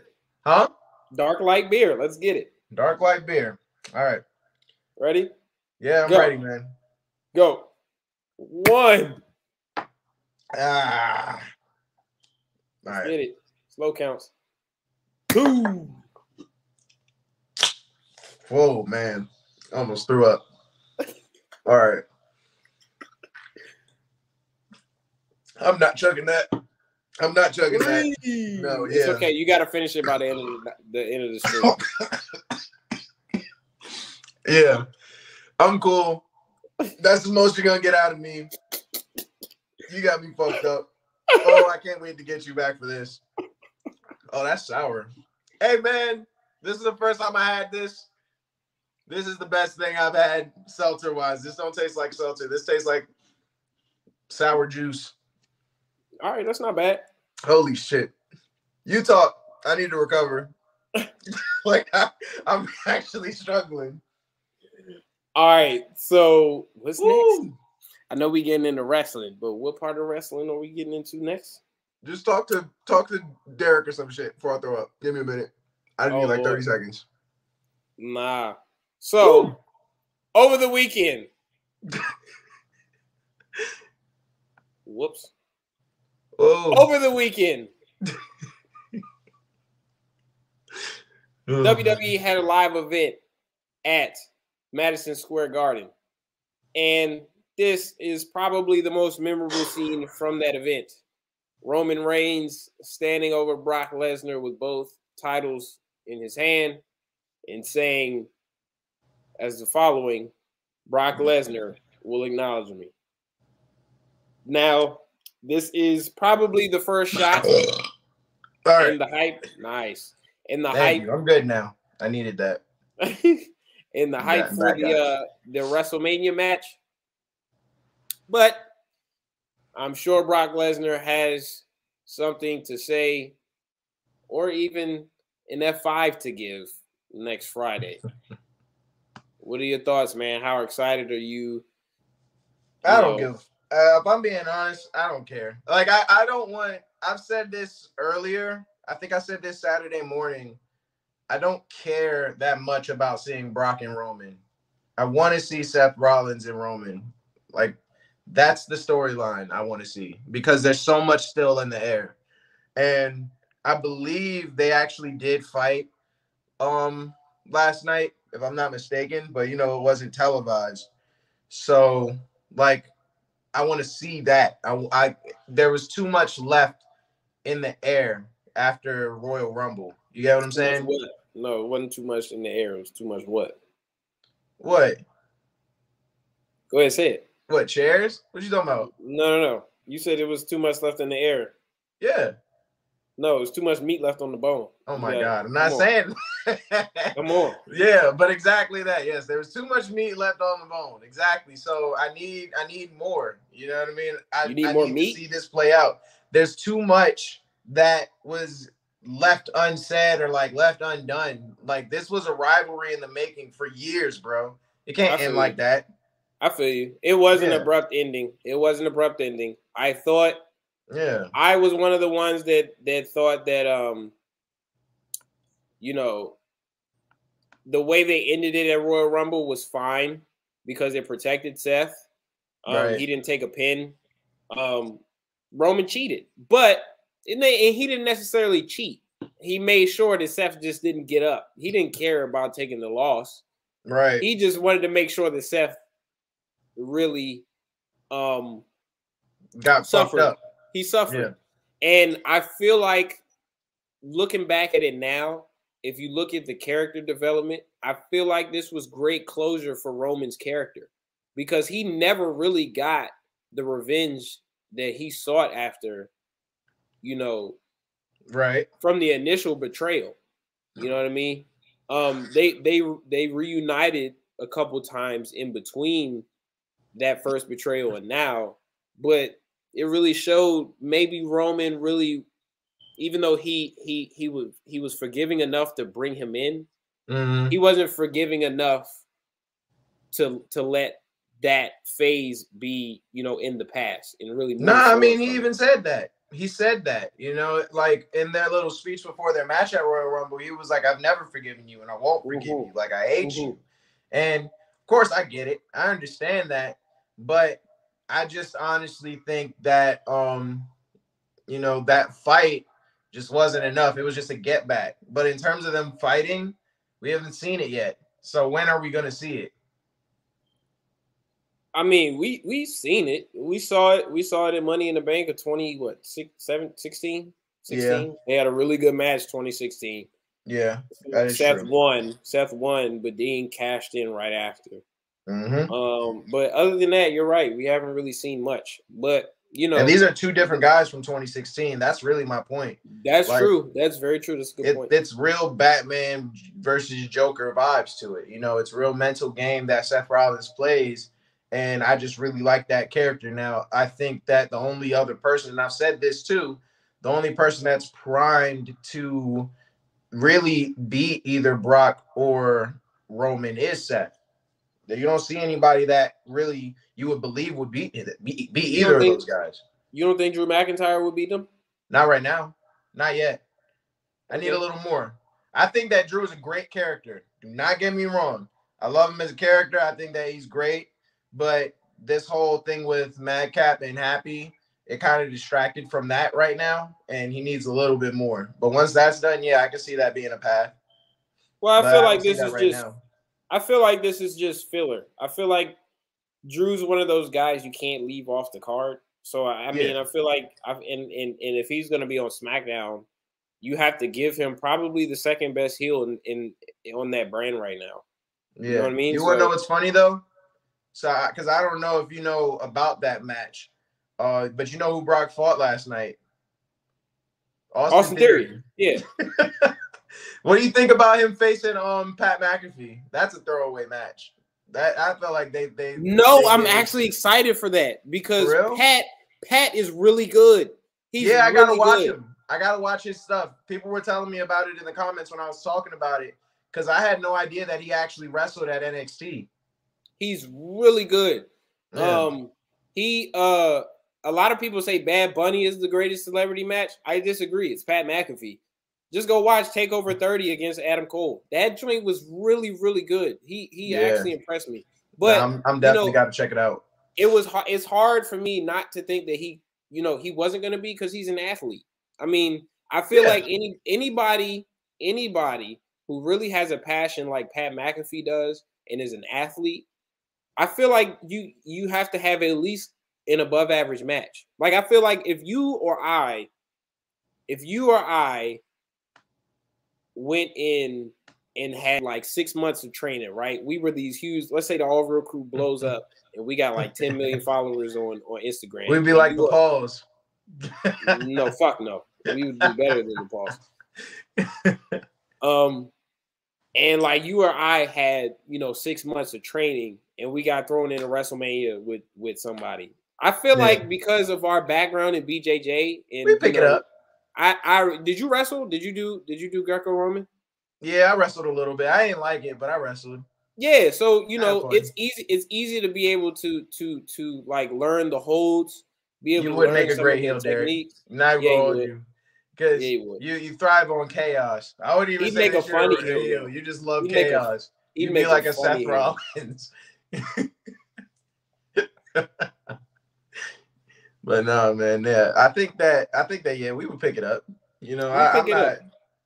Huh? Dark light beer. Let's get it. Dark light beer. All right. Ready? Yeah, I'm Go. ready, man. Go. One. Ah. All Let's get it. Slow counts. Two. Whoa, man. I Almost threw up. All right. I'm not chugging that. I'm not chugging that. No, It's yeah. okay. You got to finish it by the end of the, the end of the stream. Yeah. I'm cool. That's the most you're gonna get out of me. You got me fucked up. Oh, I can't wait to get you back for this. Oh, that's sour. Hey man, this is the first time I had this. This is the best thing I've had seltzer wise. This don't taste like seltzer. This tastes like sour juice. All right, that's not bad. Holy shit. You talk. I need to recover. like I, I'm actually struggling. All right, so what's next? I know we getting into wrestling, but what part of wrestling are we getting into next? Just talk to talk to Derek or some shit before I throw up. Give me a minute. I need Oh, like 30 Lord. seconds. Nah. So Woo. over the weekend. Whoops. Oh, Over the weekend, WWE had a live event at Madison Square Garden. And this is probably the most memorable scene from that event. Roman Reigns standing over Brock Lesnar with both titles in his hand and saying, as the following Brock Lesnar will acknowledge me. Now, this is probably the first shot All right. in the hype. Nice. In the Thank hype you. I'm good now. I needed that. in the hype for the uh the WrestleMania match. But I'm sure Brock Lesnar has something to say or even an F5 to give next Friday. what are your thoughts, man? How excited are you? I don't No. give. Uh, if I'm being honest, I don't care. Like I, I don't want. I've said this earlier. I think I said this Saturday morning. I don't care that much about seeing Brock and Roman. I want to see Seth Rollins and Roman. Like that's the storyline I want to see because there's so much still in the air. And I believe they actually did fight um last night, if I'm not mistaken, but you know, it wasn't televised. So like I want to see that. I, I there was too much left in the air after Royal Rumble. You get what I'm saying? What? No, it wasn't too much in the air. It was too much what? What? Go ahead, say it. What chairs? What you talking about? No, no, no. You said it was too much left in the air. Yeah. No, it's too much meat left on the bone. Oh my yeah. god! I'm not saying. Come on. Yeah, but exactly that. Yes, there was too much meat left on the bone. Exactly. So I need, I need more. You know what I mean? I, you need I more need meat. See this play out. There's too much that was left unsaid or like left undone. Like this was a rivalry in the making for years, bro. It can't end like that. I feel you. It was an abrupt ending. It was an abrupt ending. I thought yeah. I was one of the ones that that thought that um you know the way they ended it at Royal Rumble was fine because it protected Seth. Um, right. He didn't take a pin. Um, Roman cheated, but and, they, and he didn't necessarily cheat. He made sure that Seth just didn't get up. He didn't care about taking the loss. Right. He just wanted to make sure that Seth really um got suffered. Up. He suffered. Yeah. And I feel like looking back at it now, if you look at the character development, I feel like this was great closure for Roman's character because he never really got the revenge that he sought after, you know, right from the initial betrayal. You know what I mean? Um, they they they reunited a couple times in between that first betrayal and now, but it really showed maybe Roman really even though he he he was he was forgiving enough to bring him in, mm-hmm. he wasn't forgiving enough to to let that phase be you know in the past and really. No, nah, I mean he even said that. He said that you know like in their little speech before their match at Royal Rumble, he was like, "I've never forgiven you, and I won't forgive mm-hmm. you. Like I hate mm-hmm. you." And of course, I get it. I understand that, but I just honestly think that um, you know, that fight just wasn't enough. It was just a get back. But in terms of them fighting, we haven't seen it yet. So when are we gonna see it? I mean, we we've seen it. We saw it. We saw it in Money in the Bank of 20 what, 6 7 16? 16? Yeah. They had a really good match 2016. Yeah. Seth true. won. Seth won, but Dean cashed in right after. Mm-hmm. Um, but other than that, you're right. We haven't really seen much. But you know, and these are two different guys from 2016. That's really my point. That's like, true. That's very true. That's good it, point. It's real Batman versus Joker vibes to it. You know, it's real mental game that Seth Rollins plays, and I just really like that character. Now, I think that the only other person, and I've said this too, the only person that's primed to really beat either Brock or Roman is Seth. You don't see anybody that really you would believe would beat beat, beat either of those guys. You don't think Drew McIntyre would beat them? Not right now. Not yet. I need a little more. I think that Drew is a great character. Do not get me wrong. I love him as a character. I think that he's great. But this whole thing with Madcap and Happy, it kind of distracted from that right now. And he needs a little bit more. But once that's done, yeah, I can see that being a path. Well, I but feel like this is right just now. I feel like this is just filler. I feel like Drew's one of those guys you can't leave off the card. So I mean, yeah. I feel like I've and, and and if he's going to be on SmackDown, you have to give him probably the second best heel in, in on that brand right now. Yeah, you know what I mean. You so, want to know what's funny though? So because I, I don't know if you know about that match, uh, but you know who Brock fought last night? Austin, Austin Theory. Theory. Yeah. what do you think about him facing um Pat McAfee? That's a throwaway match. That I felt like they they No, they I'm actually excited for that because for Pat Pat is really good. He's yeah, I gotta really watch good. him. I gotta watch his stuff. People were telling me about it in the comments when I was talking about it because I had no idea that he actually wrestled at NXT. He's really good. Yeah. Um, he uh, a lot of people say Bad Bunny is the greatest celebrity match. I disagree. It's Pat McAfee. Just go watch Takeover 30 against Adam Cole. That joint was really, really good. He he yeah. actually impressed me. But yeah, I'm, I'm, definitely you know, got to check it out. It was it's hard for me not to think that he, you know, he wasn't going to be because he's an athlete. I mean, I feel yeah. like any anybody anybody who really has a passion like Pat McAfee does and is an athlete, I feel like you you have to have at least an above average match. Like I feel like if you or I, if you or I went in and had like six months of training, right? We were these huge. Let's say the All Real Crew blows up, and we got like 10 million followers on on Instagram. We'd be like the Pauls. no, fuck no. We would do better than the Pauls. Um, and like you or I had, you know, six months of training, and we got thrown in a WrestleMania with with somebody. I feel yeah. like because of our background in BJJ, and we pick you know, it up. I I did you wrestle? Did you do did you do Greco Roman? Yeah, I wrestled a little bit. I didn't like it, but I wrestled. Yeah, so you know, it's easy. It's easy to be able to to to like learn the holds. Be able you to would make a great heel, Derek. Not yeah, you, you because yeah, you you thrive on chaos. I wouldn't even He'd say make a funny heel. You just love He'd chaos. A, You'd be like a, a Seth Rollins. but no, man. Yeah, I think that I think that yeah, we would pick it up. You know, I, am not. Up.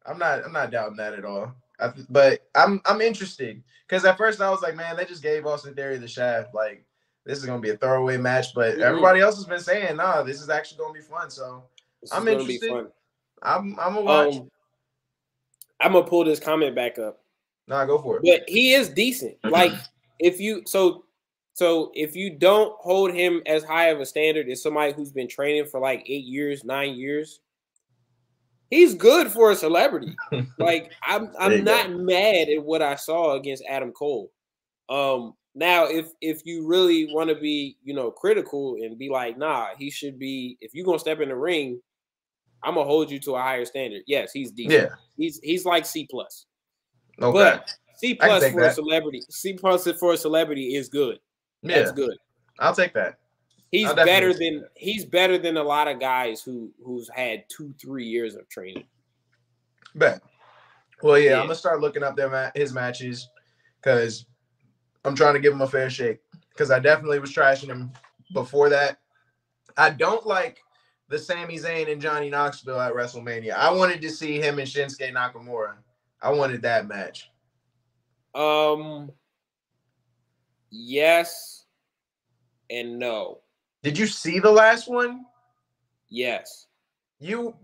I'm not. I'm not doubting that at all. I, but I'm I'm interested because at first I was like, man, they just gave Austin Theory the shaft. Like this is gonna be a throwaway match, but mm-hmm. everybody else has been saying, nah, this is actually gonna be fun. So this I'm interested. I'm I'm gonna watch. Um, I'm gonna pull this comment back up. Nah, go for it. But he is decent. Like if you so so if you don't hold him as high of a standard as somebody who's been training for like eight years, nine years, he's good for a celebrity. like I'm I'm not go. mad at what I saw against Adam Cole. Um now if if you really want to be, you know, critical and be like, nah, he should be if you're gonna step in the ring, I'm gonna hold you to a higher standard. Yes, he's decent. Yeah. He's he's like C plus. Okay. But C plus for that. a celebrity, C plus for a celebrity is good. Yeah. That's good. I'll take that. He's better than that. he's better than a lot of guys who who's had two three years of training. Bet. Well, yeah, yeah. I'm gonna start looking up their his matches because I'm trying to give him a fair shake because I definitely was trashing him before that. I don't like the Sami Zayn and Johnny Knoxville at WrestleMania. I wanted to see him and Shinsuke Nakamura. I wanted that match. Um yes and no. Did you see the last one? Yes. You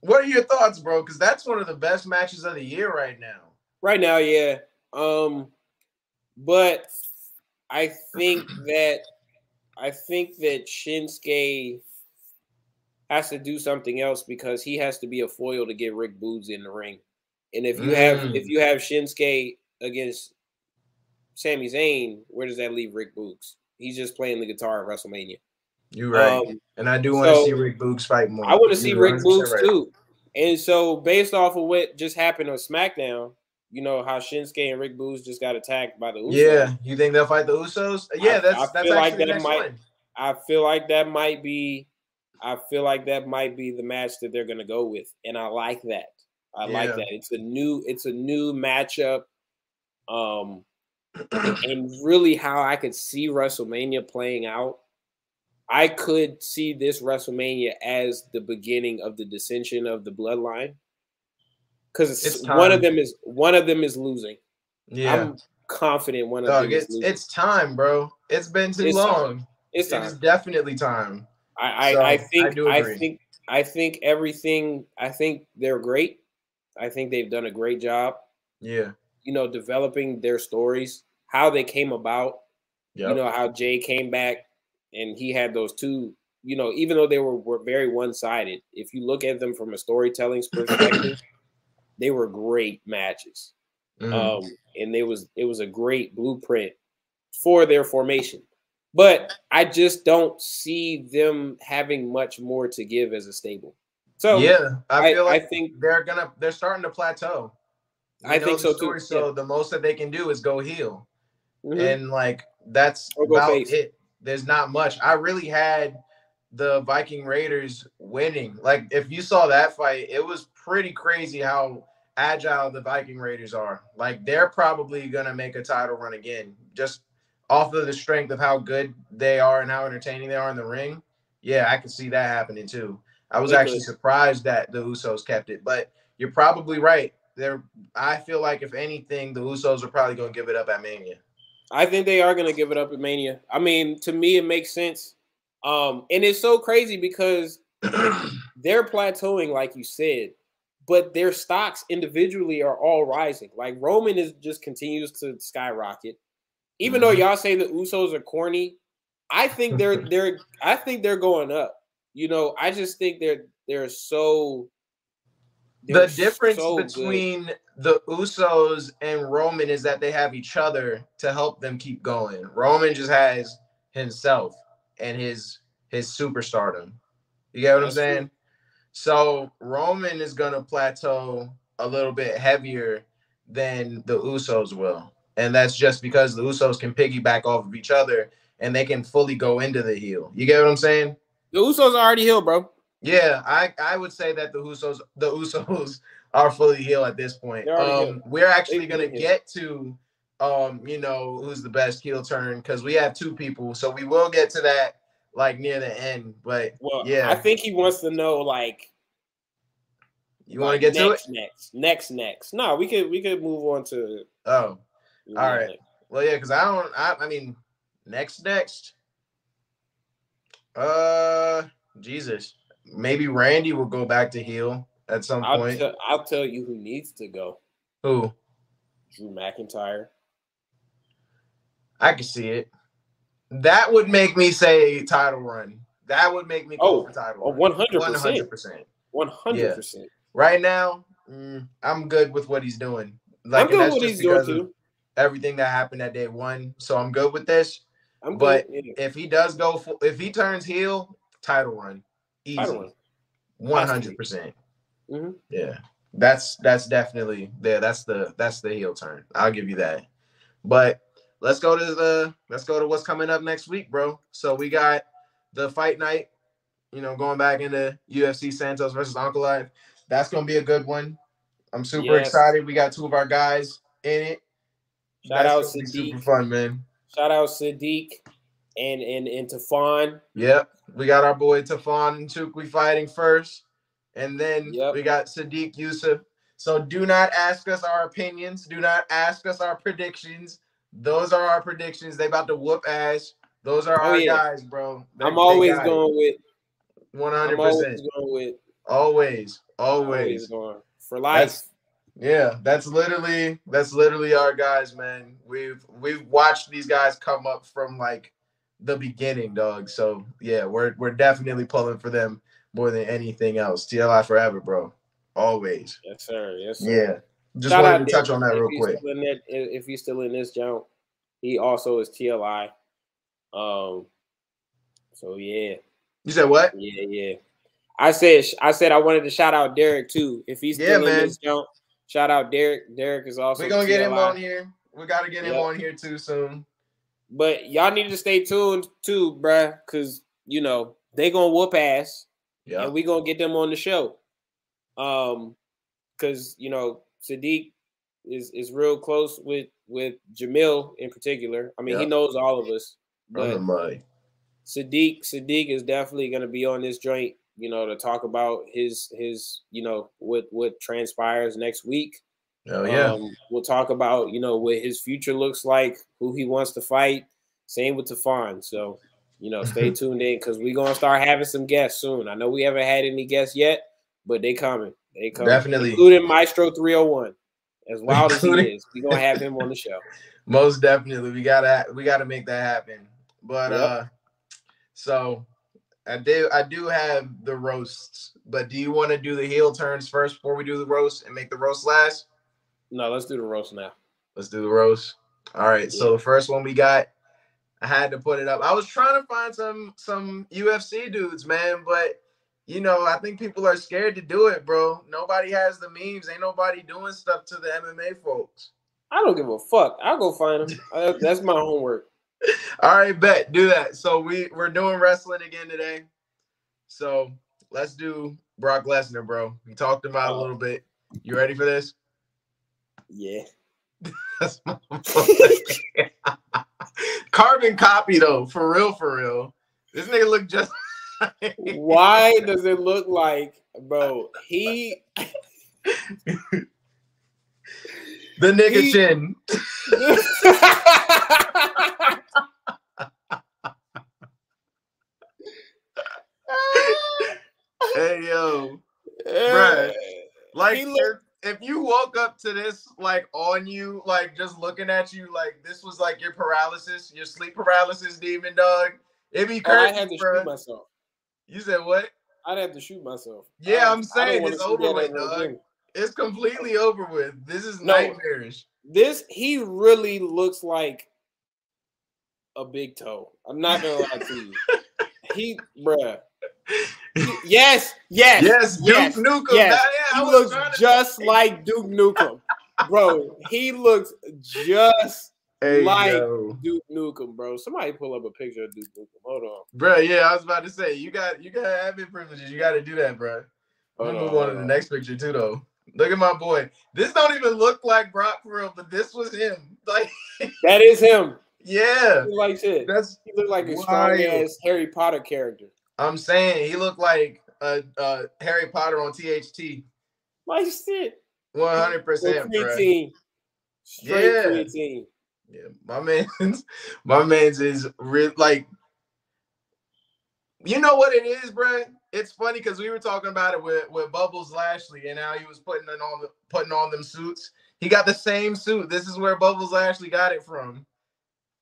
what are your thoughts, bro? Because that's one of the best matches of the year right now. Right now, yeah. Um, but I think that I think that Shinsuke has to do something else because he has to be a foil to get Rick Boogs in the ring. And if you mm. have if you have Shinsuke against Sami Zayn, where does that leave Rick Boogs? He's just playing the guitar at WrestleMania. You're right. Um, and I do want so, to see Rick Boogs fight more. I want to see Rick Boogs right. too. And so based off of what just happened on SmackDown, you know how Shinsuke and Rick Boogs just got attacked by the Usos. Yeah, you think they'll fight the Usos? Yeah, that's I, I that's feel like that might. One. I feel like that might be I feel like that might be the match that they're going to go with, and I like that. I yeah. like that. It's a new, it's a new matchup, um, and really how I could see WrestleMania playing out. I could see this WrestleMania as the beginning of the dissension of the bloodline, because one of them is one of them is losing. Yeah, I'm confident one of Dog, them it's, It's time, bro. It's been too it's long. Time. It's time. It's definitely time. I, so I, think I, I, think I think everything I think they're great. I think they've done a great job. Yeah. You know, developing their stories, how they came about. Yep. You know, how Jay came back and he had those two, you know, even though they were, were very one-sided, if you look at them from a storytelling perspective, they were great matches. Mm. Um, and it was it was a great blueprint for their formation. But I just don't see them having much more to give as a stable. So yeah, I feel like I think they're gonna they're starting to plateau. You I think so story, too. So yeah. the most that they can do is go heel, mm-hmm. and like that's about face. it. There's not much. I really had the Viking Raiders winning. Like if you saw that fight, it was pretty crazy how agile the Viking Raiders are. Like they're probably gonna make a title run again. Just off of the strength of how good they are and how entertaining they are in the ring, yeah, I can see that happening too. I was actually surprised that the Usos kept it, but you're probably right. They're I feel like if anything, the Usos are probably gonna give it up at Mania. I think they are going to give it up at Mania. I mean, to me, it makes sense. Um, and it's so crazy because they're plateauing, like you said, but their stocks individually are all rising. Like Roman is just continues to skyrocket. Even mm-hmm. though y'all say the Usos are corny, I think they're they're I think they're going up. You know, I just think they're they're so the difference so between good. the Usos and Roman is that they have each other to help them keep going. Roman just has himself and his his superstardom. You get what That's I'm saying? True. So Roman is gonna plateau a little bit heavier than the Usos will. And that's just because the Usos can piggyback off of each other and they can fully go into the heel. You get what I'm saying? The Usos are already healed, bro. Yeah, I, I would say that the Usos the Usos are fully healed at this point. Um, we're actually gonna get to um, you know, who's the best heel turn because we have two people, so we will get to that like near the end. But well, yeah, I think he wants to know like you want to get next, to it next, next, next. No, we could we could move on to. Oh, all right. Well, yeah, because I don't. I, I mean, next, next. Uh, Jesus maybe Randy will go back to heel at some I'll point. T- I'll tell you who needs to go. Who? Drew McIntyre. I can see it. That would make me say title run. That would make me go oh, for title. One hundred percent. One hundred percent. Right now, mm, I'm good with what he's doing. Like, I'm good with what he's doing too. Everything that happened at day one, so I'm good with this. I'm but good, yeah. if he does go, for, if he turns heel, title run. Easy. One hundred percent. Mm-hmm. Yeah. That's that's definitely there. That's the that's the heel turn. I'll give you that. But let's go to the let's go to what's coming up next week, bro. So we got the fight night, you know, going back into UFC Santos versus Ankalaev. That's gonna be a good one. I'm super yes. excited. We got two of our guys in it. Shout That's out Sodiq. Super fun, man. Shout out Sodiq and and and Tafon. Yep, we got our boy Tafon Nchukwi fighting first, and then yep. we got Sodiq Yusuff. So do not ask us our opinions. Do not ask us our predictions. Those are our predictions. They about to whoop ass. Those are oh, our yeah. guys, bro. They're, I'm always going with. One hundred percent. Going with. Always, always. always for life. That's, yeah, that's literally that's literally our guys, man. We've we've watched these guys come up from like the beginning, dog. So yeah, we're we're definitely pulling for them more than anything else. TLI forever, bro. Always. Yes, sir. Yes, sir. Yeah. Just Shout wanted to touch on that real quick. That, if he's still in this jump, he also is TLI. Um. So yeah. You said what? Yeah, yeah. I said I said I wanted to shout out Derek too. If he's still yeah, in man. this jump, shout out Derek. Derek is also. We're gonna TLI. get him on here. We got to get him on here too soon. But y'all need to stay tuned too, bruh, because you know they gonna whoop ass, yeah, and we gonna get them on the show. Um, because you know Sodiq is is real close with with Jamil in particular. I mean, yep. he knows all of us. But Sodiq Sodiq is definitely gonna be on this joint, you know, to talk about his his you know what what transpires next week. Oh yeah. Um, we'll talk about you know what his future looks like, who he wants to fight. Same with Tafon. So you know, stay tuned in because we're gonna start having some guests soon. I know we haven't had any guests yet, but they coming. They coming. Definitely, including Maestro 301. As wild as he is, we gonna have him on the show. Most definitely, we gotta we gotta make that happen. But yep. uh, so I do I do have the roasts, but do you want to do the heel turns first before we do the roast and make the roast last? No, let's do the roast now. Let's do the roast. All right. Yeah. So the first one we got, I had to put it up. I was trying to find some some UFC dudes, man, but you know, I think people are scared to do it, bro. Nobody has the memes. Ain't nobody doing stuff to the MMA folks. I don't give a fuck. I'll go find them. That's my homework. All right, bet. Do that. So we we're doing wrestling again today. So let's do Brock Lesnar, bro. We talked about a uh, little bit. You ready for this? Yeah. Carbon copy though, for real, for real. This nigga look just. Why does it look like, bro? He. The nigga He- chin. Hey yo, Bruh. like He look- if, you woke up to this like on you, like just looking at you, like this was like your paralysis, your sleep paralysis demon dog. It'd be Oh, I crazy, had to bro. shoot myself. You said what? I'd have to shoot myself. Yeah, I- I'm saying it's over with, dog. again. It's completely over with. This is No. nightmarish. This he really looks like a big toe. I'm not gonna lie to you. He, bruh. Yes, yes, Yes, Duke yes, Nukem. yes. Yeah, He looks trying to- just like Duke Nukem, bro. He looks just Hey, like yo. Duke Nukem, bro. Somebody pull up a picture of Duke Nukem. Hold on. Bro, yeah, I was about to say you got you got admin privileges. You got to do that, bro. I'm gonna move on to the next picture too, though. Look at my boy. This don't even look like Brock for real, but this was him. Like, That is him. yeah, He like shit. that's. He looked like a strong ass Harry Potter character. I'm saying he looked like a, a Harry Potter on THT. Like shit. 100, percent bro. Straight Yeah. preteen. Yeah, my man's my man's is real like you know what it is, bro. It's funny because we were talking about it with, with Bubbles Lashley and how he was putting on the putting on them suits. He got the same suit. This is where Bubbles Lashley got it from.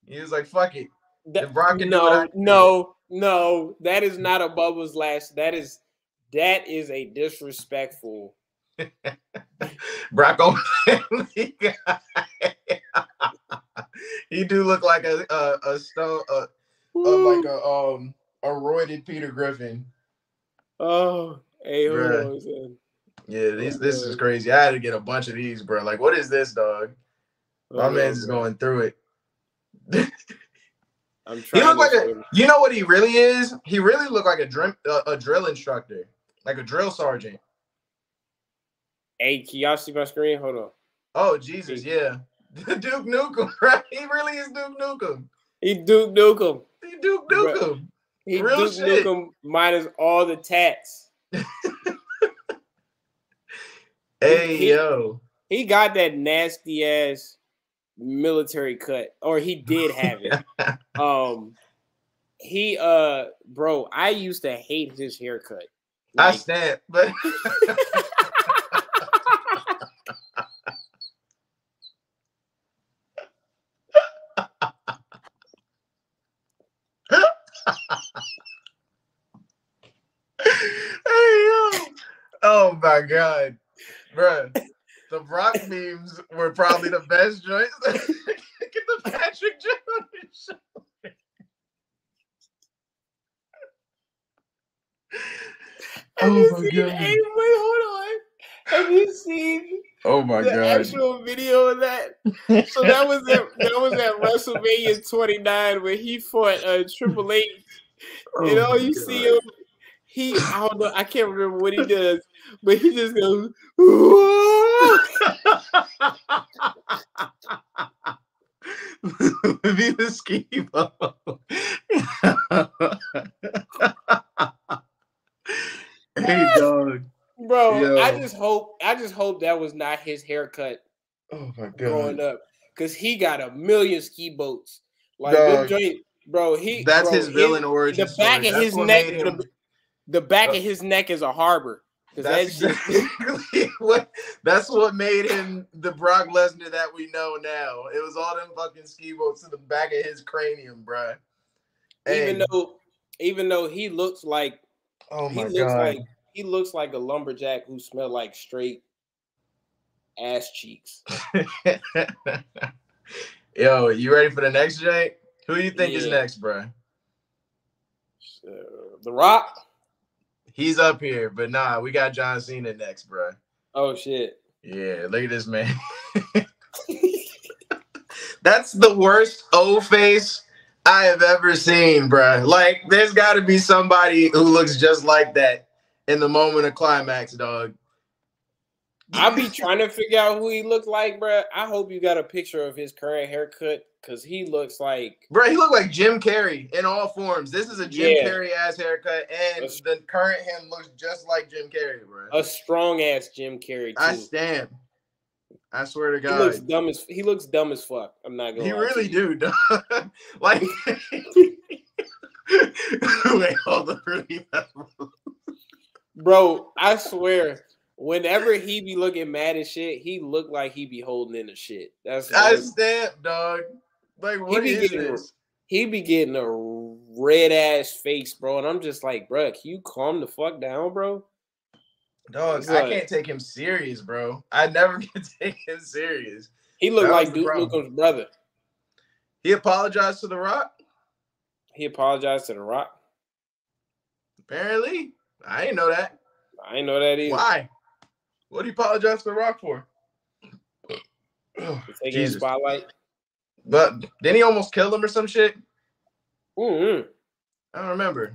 He was like, "Fuck it." That- If Brock can do it, I no, no, no. That is not a Bubba's last. That is that is a disrespectful. Brock guy. he do look like a a, a stone a, a like a um a roided Peter Griffin. oh, hey. Yeah, these this is crazy. I had to get a bunch of these, bro. Like, what is this, dog? My Hold man's is going through it. I'm He trying. looked like a. You know what he really is? He really looked like a drill a, a drill instructor, like a drill sergeant. Hey, can y'all see my screen? Hold on. Oh Jesus, yeah, Duke Nukem, right? He really is Duke Nukem. He Duke Nukem. He Duke Bruh. Nukem. He Real Duke shit. Nukem minus all the tats. Hey he- yo, He got that nasty ass military cut, or he did have it. um, he uh, bro, I used to hate his haircut. I Like, stand, but hey yo, oh my god, bruh. The Brock memes were probably the best joints. Get the Patrick Jones show. have Oh you my seen- God. Hey, wait, hold on. Have you seen Oh my the god. actual video of that? So that was at that was at WrestleMania 29 where he fought uh, Triple H. and Oh all you God. see him, he I don't know, I can't remember what he does, but he just goes. "Whoa." Be the ski hey dog. Bro, Yo. I just hope I just hope that was not his haircut Oh my god. growing up. Cause he got a million ski boats. Like Dog. joint, bro. He That's bro, his villain his- origin. The back story. of That's his neck, the, the back Uh, of his neck is a harbor. Cause That's that exactly what. That's what made him the Brock Lesnar that we know now. It was all them fucking ski boats to the back of his cranium, bruh. even Hey, though even though he looks like oh he my looks god. like he looks like a lumberjack who smelled like straight ass cheeks. Yo, you ready for the next Jay? Who you think is next, bruh? Uh, the Rock. He's up here, but nah, we got John Cena next, bruh. Oh shit. Yeah, look at this man. That's the worst O face I have ever seen, bruh. Like, there's got to be somebody who looks just like that in the moment of climax, dog. I'll be trying to figure out who he looked like, bruh. I hope you got a picture of his current haircut because he looks like Bro, he looked like Jim Carrey in all forms. This is a Jim Yeah. Carrey ass haircut, and That's- the current him looks just like Jim Carrey, bro. a strong ass Jim Carrey too. I stand. I swear to God, He looks dumb as he looks dumb as fuck. I'm not gonna. He really do, dog. like wait, hold on, really? bro. I swear, whenever he be looking mad as shit, he look like he be holding in the shit. That's I stamp, dog. Like what is getting- this? he be getting a red ass face, bro. And I'm just like, bro, can you calm the fuck down, bro? Dog, It's I can't take him serious, bro. I never can take him serious. He looked That like Duke. Nukem's brother. He apologized to The Rock. He apologized to The Rock. Apparently, I didn't know that. I didn't know that either. Why? What did he apologize to The Rock for? Take his spotlight. But then he almost killed him or some shit. Mm-hmm. I don't remember.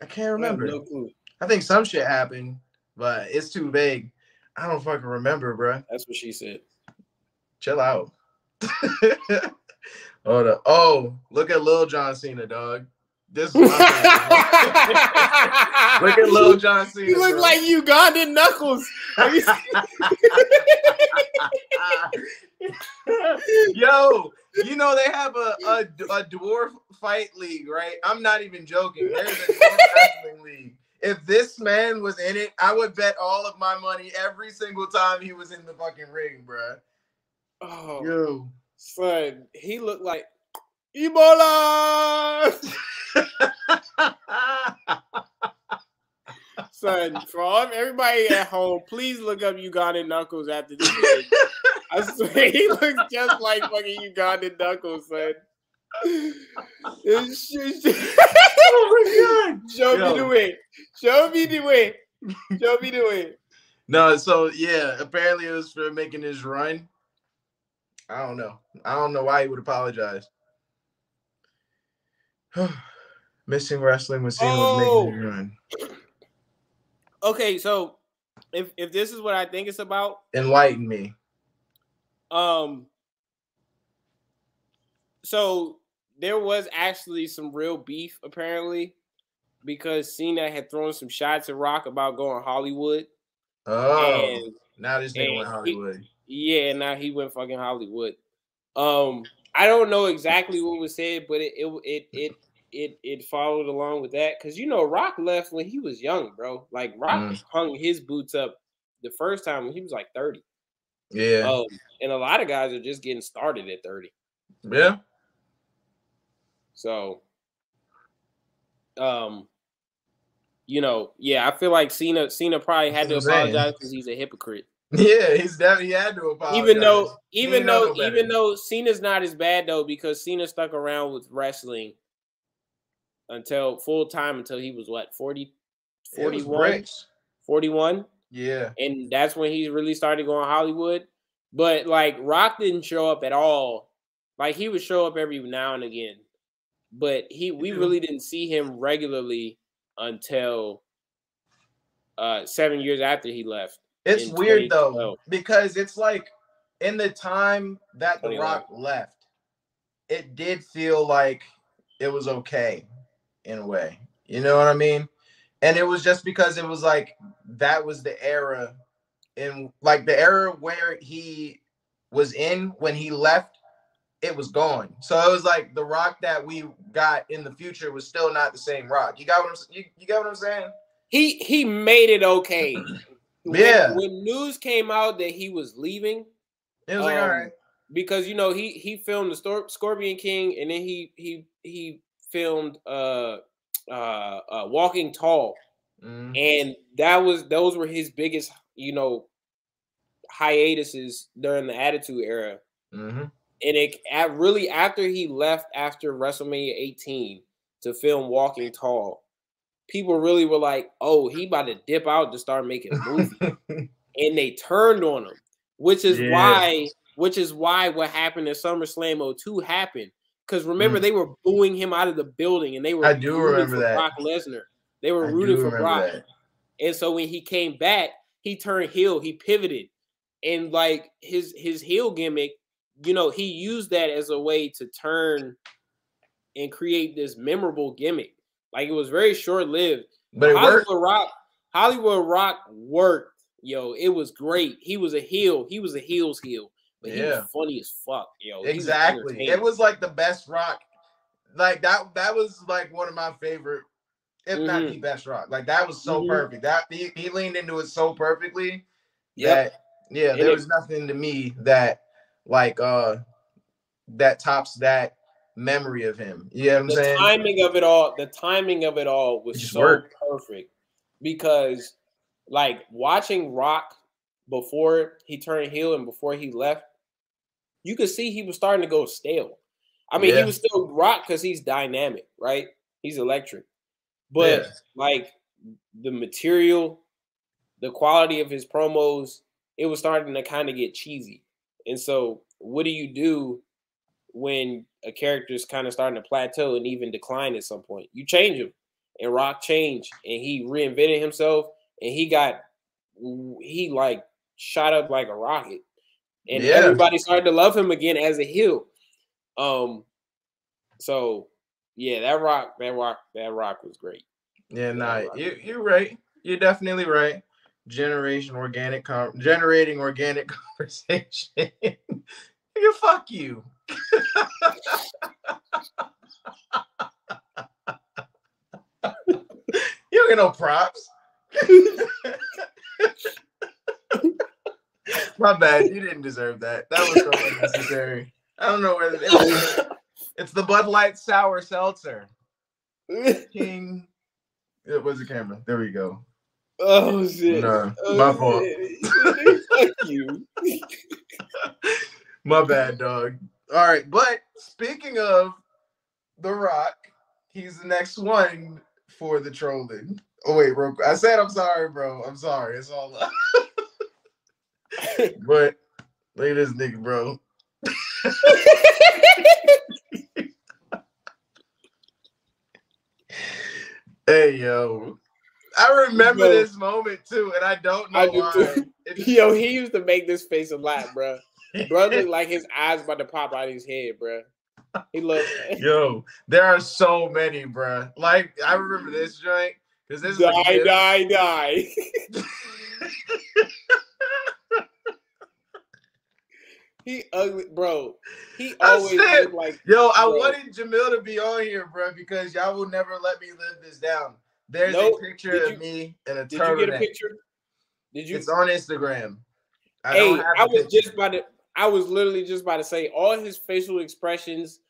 I can't I remember. no clue. I think some shit happened, but it's too vague. I don't fucking remember, bruh. That's what she said. Chill out. Hold up. Oh, look at Lil John Cena, dog. This is. Look at Lil John Cena. You look bro. like Ugandan Knuckles. Yo, you know they have a, a a dwarf fight league, right? I'm not even joking. There's a dwarf wrestling league. If this man was in it, I would bet all of my money every single time he was in the fucking ring, bruh. oh, Yo. son, he looked like Ebola. Son, for all everybody at home, please look up Ugandan Knuckles after this. video. I swear he looks just like fucking Ugandan Knuckles, son. It's just- oh my god. Show Yo. me the way. Show me the way. Show me the way. No, so yeah, apparently it was for making his run. I don't know. I don't know why he would apologize. Missing wrestling was seen was making run. Okay, so if if this is what I think it's about, Enlighten me. um, so there was actually some real beef apparently because Cena had thrown some shots at Rock about going Hollywood. Oh, And now this nigga went and he- Hollywood. yeah, now he went fucking Hollywood. Um, I don't know exactly what was said, but it it it it it, it followed along with that because you know Rock left when he was young, bro. Like Rock Mm. hung his boots up the first time when he was like thirty. Yeah, Um, and a lot of guys are just getting started at thirty. yeah. So, um, you know, yeah, I feel like Cena Cena probably had to That's what apologize because he's a hypocrite. Yeah, he's definitely he had to apologize. even though even though no even though Cena's not as bad though because Cena stuck around with wrestling until full time until he was what 40 41 41 Yeah, and that's when he really started going Hollywood. But like Rock didn't show up at all. Like he would show up every now and again. But he we really didn't see him regularly until uh 7 years after he left it's weird though because it's like in the time that the Rock left, it did feel like it was okay in a way. You know what I mean? And it was just because it was like that was the era in like the era where he was in when he left, it was gone. So it was like the rock that we got in the future was still not the same rock. You got what I'm you, you got what I'm saying? he he made it okay. When- Yeah. When, news came out that he was leaving, It was like all um, because you know he he filmed the Stor- Scorpion King, and then he he he filmed uh uh, uh Walking Tall, Mhm. and that was those were his biggest you know hiatuses during the Attitude Era. Mhm. and it at really after he left after WrestleMania 18 to film Walking Tall, people really were like, "Oh, he about to dip out to start making a movie," and they turned on him, which is Yeah. why, which is why what happened at SummerSlam 02 happened. Because remember, Mm. they were booing him out of the building, and they were I do rooting remember for that. Brock Lesnar. They were I rooting for Brock. that. And so when he came back, he turned heel, he pivoted. And like his his heel gimmick, you know, he used that as a way to turn and create this memorable gimmick. Like it was very short-lived. But it Hollywood worked. Rock, Hollywood Rock worked yo, it was great. He was a heel. He was a heel's heel, but he Yeah. was funny as fuck, yo. He was Exactly. It was like the best rock. Like that that was like one of my favorite, if not Mhm. the best rock. Like that was so Mhm. perfect. That he, he leaned into it so perfectly yeah, And there it- was nothing to me that like uh that tops that memory of him. You know what I'm the saying? timing of it all the timing of it all was so worked. perfect because like watching rock before he turned heel and before he left you could see he was starting to go stale i mean Yeah. he was still rock because he's dynamic right he's electric but Yeah. like the material the quality of his promos it was starting to kind of get cheesy and so what do you do when a character is kind of starting to plateau and even decline at some point. You change him, and Rock changed, and he reinvented himself, and he got he like shot up like a rocket, and Yeah. everybody started to love him again as a heel. Um, so yeah, that Rock, that Rock, that Rock was great. Yeah, nah, you you're right. You're definitely right. Generation organic com- generating organic conversation. Nigga, fuck you. you don't get no props. My bad. You didn't deserve that. That was so unnecessary. I don't know where it's, it's the Bud Light Sour Seltzer. King. It was the camera. There we go. oh shit! Nah, Oh, my fault. Fuck you. My bad, dog. All right, but speaking of The Rock, he's the next one for the trolling. Oh wait, bro. I said I'm sorry, bro. I'm sorry. It's all love. but look at this nigga, bro. Hey yo. I remember Yo. this moment too, and I don't know I do why. Yo, he used to make this face a lot, bro. Bro looked like his eyes about to pop out of his head, bro. He looked Yo, there are so many, bro. Like I remember this joint because this is like, die, die, die. He ugly, bro. He I always said- like Yo, I wanted Jamil to be on here, bro, because y'all will never let me live this down. There's Nope. a picture Did of me in a Did you get a picture? Did you? It's on Instagram. I hey, I was picture. just about to. I was literally just about to say all his facial expressions,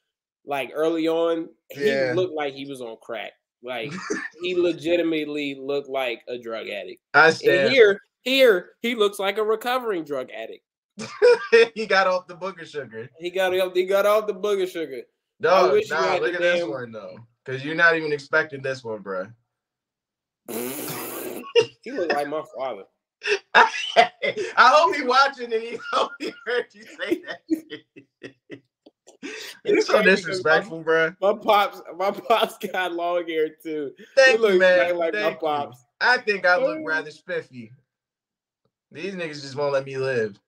like early on, Yeah. he looked like he was on crack. Like he legitimately looked like a drug addict. I And here, here, he looks like a recovering drug addict. he got off the booger sugar. He got off. he got off the booger sugar. No, nah, look at this damn- one though, because you're not even expecting this one, bruh. he looked like my father. I hope he watching and he hope he heard you say that. You're so disrespectful, bruh. My pops, my pops got long hair too. Thank he you, looks man. like, my Thank you. pops. I think I look Oh. rather spiffy. These niggas just won't let me live.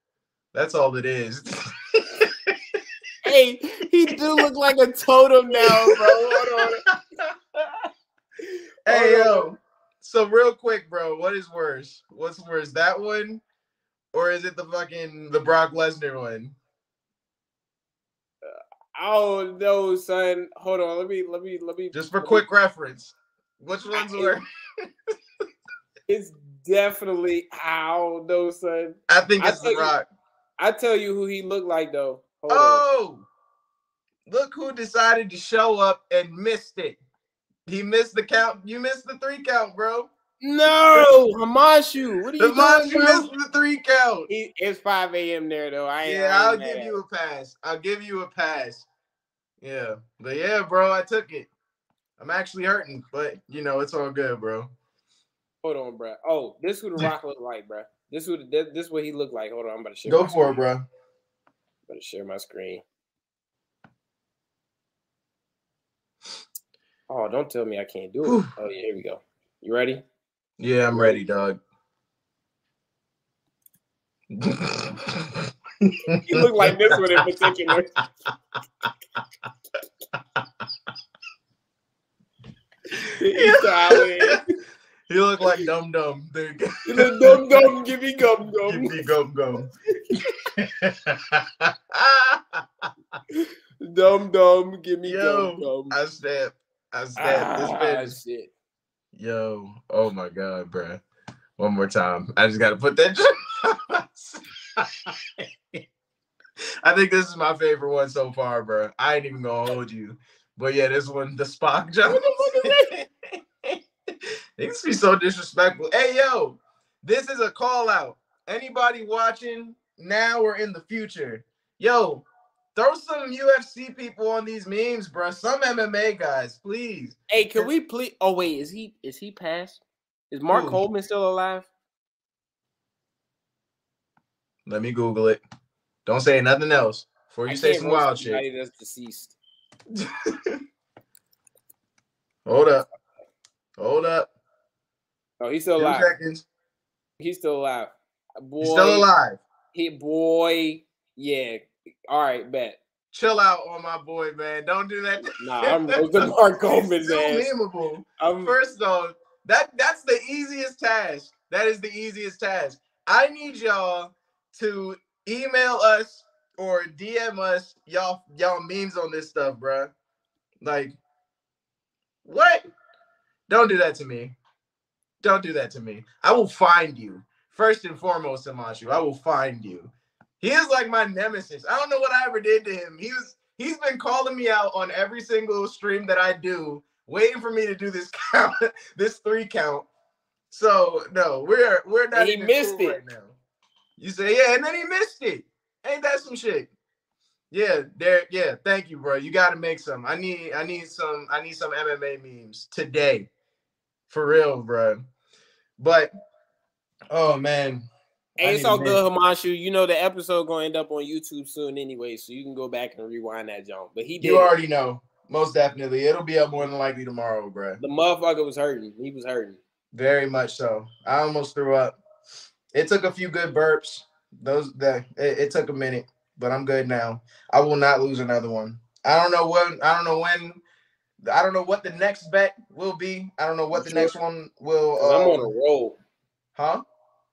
That's all it is. Hey, he do look like a totem now, bro. Hold on. hey yo. So real quick, bro, what is worse? What's worse, that one, or is it the fucking the Brock Lesnar one? I don't know, son. Hold on. Let me let me let me Just for let me- quick reference, which one's worse? It's definitely I don't know, son. I think I it's the Rock. I tell you who he looked like though. Hold on. Oh, look who decided to show up and missed it. He missed the count. You missed the three count, bro. No, Himanshu. What are you The doing, you missed the three count. He, it's 5 a.m. there though. I yeah, I I'll give mad. you a pass. I'll give you a pass. Yeah, but yeah, bro, I took it. I'm actually hurting, but you know it's all good, bro. Hold on, bro. Oh, this who the Rock look like, bro. This who this, this what he looked like. Hold on, I'm about to share. Go for it, bro. I'm about to share my screen. Oh, don't tell me I can't do it. Whew. Oh yeah, here we go. You ready? Yeah, I'm ready, dog. You look like this one in particular. Easter Island. He looked like Dum Dum. There you go. You look dumb dumb, give me gum Gum. Give me gum gum. Dumb dumb, give me Yo, gum gum. I snap. I snap. This man Ah, is shit. Yo, oh my god, bruh. One more time. I just gotta put that. I think this is my favorite one so far, bruh. I ain't even gonna hold you. But yeah, this one, the Spock jump. To be so disrespectful. Hey yo, this is a call out. Anybody watching now or in the future? Yo, throw some UFC people on these memes, bruh. Some MMA guys, please. Hey, can we please? Oh wait, is he is he passed? Is Mark Who? Coleman still alive? Let me Google it. Don't say nothing else before you I say some wild shit. That's deceased. Hold up. Hold up. Oh, he's still Two alive. seconds. He's still alive. Boy, He's still alive. He boy, yeah. All right, bet. Chill out on my boy, man. Don't do that. Nah, I'm roasting Mark still ass. memeable. I'm First off, that that's the easiest task. That is the easiest task. I need y'all to email us or DM us y'all y'all memes on this stuff, bruh. Like, what? Don't do that to me. Don't do that to me. I will find you. First and foremost, Himanshu, I will find you. He is like my nemesis. I don't know what I ever did to him. He was he's been calling me out on every single stream that I do, waiting for me to do this count, this three count. So no, we're we're not he missed cool it. right now. You say yeah, and then he missed it. Ain't that some shit? Yeah, Derek. Yeah, thank you, bro. You got to make some. I need I need some I need some MMA memes today, for real, bro. But oh man, Hey, it's all good, Himanshu. You know the episode gonna end up on YouTube soon anyway, so you can go back and rewind that jump. But he did. you already know. Most definitely, it'll be up more than likely tomorrow, bro. The motherfucker was hurting. He was hurting. Very much so. I almost threw up. It took a few good burps. Those that it, it took a minute, but I'm good now. I will not lose another one. I don't know when. I don't know when. I don't know what the next bet will be. I don't know what the Sure. next one will. 'Cause I'm on a roll. huh?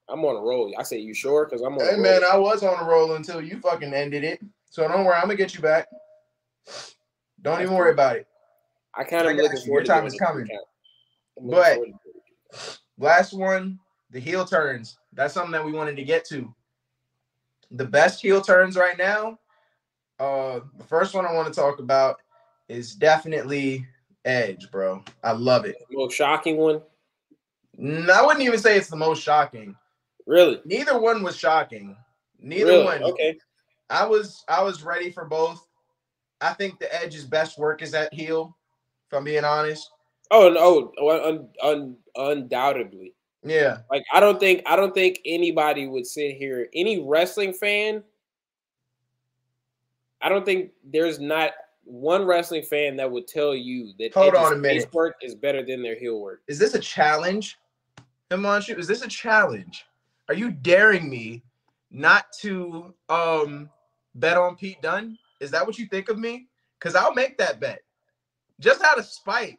I'm on a roll. I say you sure? Because I'm on Hey a man. I was on a roll until you fucking ended it. So don't worry, I'm gonna get you back. Don't even worry about it. I kind of got looking you. forward Your time is coming. recount. I'm looking But- forward to it. Last one, the heel turns. That's something that we wanted to get to. The best heel turns right now. Uh, the first one I want to talk about is definitely Edge, bro. I love it. most shocking one. I wouldn't even say it's the most shocking. Really? Neither one was shocking. Neither really? one. Okay. I was I was ready for both. I think the Edge's best work is at heel. If I'm being honest. Oh no, oh, un, un, undoubtedly. Yeah. Like I don't think I don't think anybody would sit here. Any wrestling fan, I don't think there's not one wrestling fan that would tell you that Hold on a minute. face work is better than their heel work. Is this a challenge? Come on, shoot. Is this a challenge? Are you daring me not to um bet on Pete Dunne? Is that what you think of me? Because I'll make that bet. Just out of spite.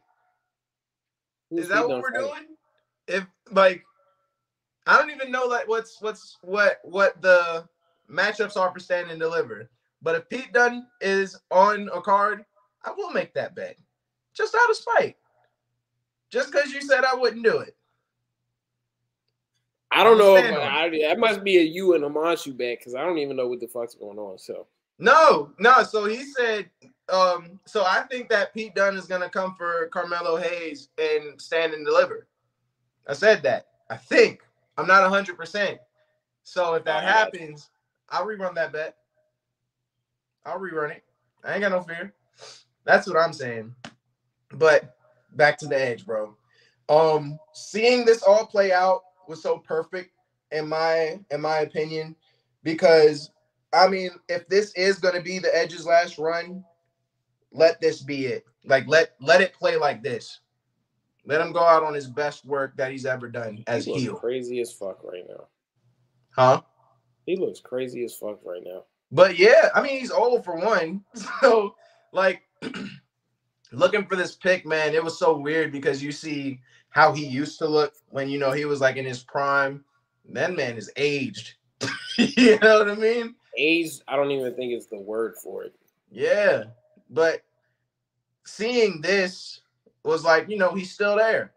Who's Is that Pete what we're fighting? doing? If like I don't even know like what's what's what what the matchups are for stand and deliver. But if Pete Dunne is on a card, I will make that bet. Just out of spite. Just because you said I wouldn't do it. I don't know. If, Stand. I, that must be a you and a Manchu bet because I don't even know what the fuck's going on. So No, no. So he said, um, so I think that Pete Dunne is gonna come for Carmelo Hayes and stand and deliver. I said that. I think. I'm not hundred percent. So if that I got you. happens, I'll rerun that bet. I'll rerun it. I ain't got no fear. That's what I'm saying. But back to the edge, bro. Um, seeing this all play out was so perfect in my in my opinion, because I mean, if this is gonna be the Edge's last run, let this be it. Like let let it play like this. Let him go out on his best work that he's ever done as he looks heel. crazy as fuck right now. Huh? He looks crazy as fuck right now. But yeah, I mean he's old for one. So like looking for this pick, man, it was so weird because you see how he used to look when you know he was like in his prime. That man is aged. you know what I mean? Aged, I don't even think it's the word for it. Yeah. But seeing this was like, you know, he's still there.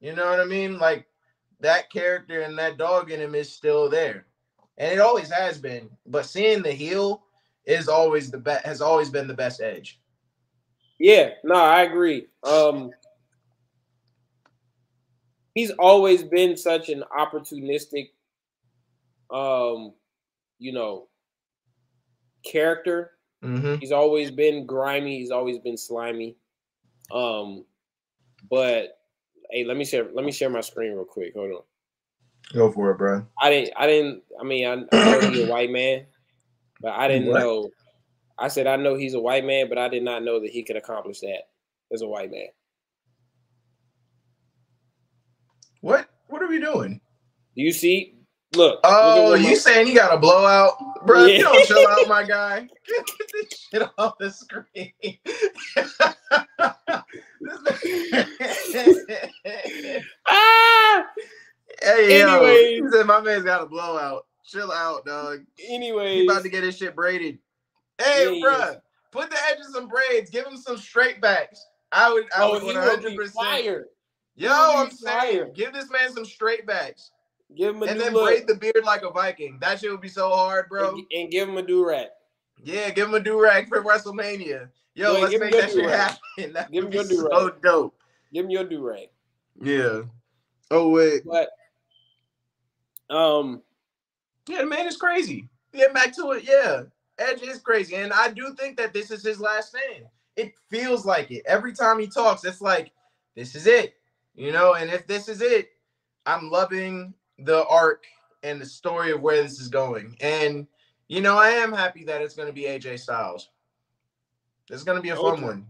You know what I mean? Like that character and that dog in him is still there. And it always has been. But seeing the heel is always the best has always been the best edge. Yeah, no, I agree. Um he's always been such an opportunistic um you know character Mm-hmm. he's always been grimy he's always been slimy um but hey let me share let me share my screen real quick hold on Go for it, bro. i didn't i didn't i mean i, I know he's a white man but i didn't What? know i said i know he's a white man but i did not know that he could accomplish that as a white man What what are we doing? do you see look Oh, look you my- saying you got a blowout, bro? Yeah. You don't chill out, my guy. Get, get this shit off the screen. Ah hey, yo, he said my man's got a blowout. Chill out, dog. He anyways about to get his shit braided. Hey, Yeah, bro, put the edges some braids. Give him some straight backs. I would, I oh would he one hundred be percent. fired Yo, I'm saying, give this man some straight backs, give him a and then look braid the beard like a Viking. That shit would be so hard, bro. and, and give him a do-rag Yeah, give him a do rag for WrestleMania. Yo, Yeah, let's make that shit happen. That Give him your do-rag. dope. give him your do-rag Yeah. Oh wait. but um Yeah, the man is crazy. Get back to it. Yeah, Edge is crazy, and I do think that this is his last stand. It feels like it every time he talks. It's like this is it, you know. And if this is it, I'm loving the arc and the story of where this is going. And you know, I am happy that it's going to be AJ Styles. It's going to be a fun Okay. one.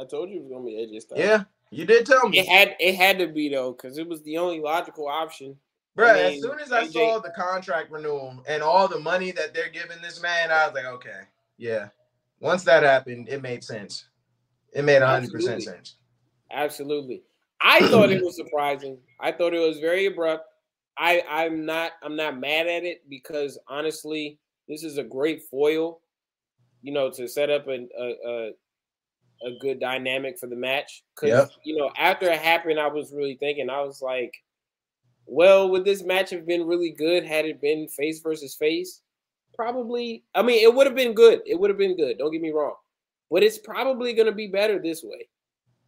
I told you it was gonna be AJ Styles. Yeah, you did tell me. It had it had to be though, because it was the only logical option. Bro, I as soon as I AJ saw the contract renewal and all the money that they're giving this man, I was like, okay, yeah. Once that happened, it made sense. It made 100% Absolutely. sense. Absolutely. I thought it was surprising. I thought it was very abrupt. I I'm not I'm not mad at it because honestly, this is a great foil, you know, to set up a a, a, a good dynamic for the match. Because Yep. you know, after it happened, I was really thinking, I was like, well, would this match have been really good had it been face versus face? Probably. I mean, it would have been good. It would have been good. Don't get me wrong, but it's probably going to be better this way.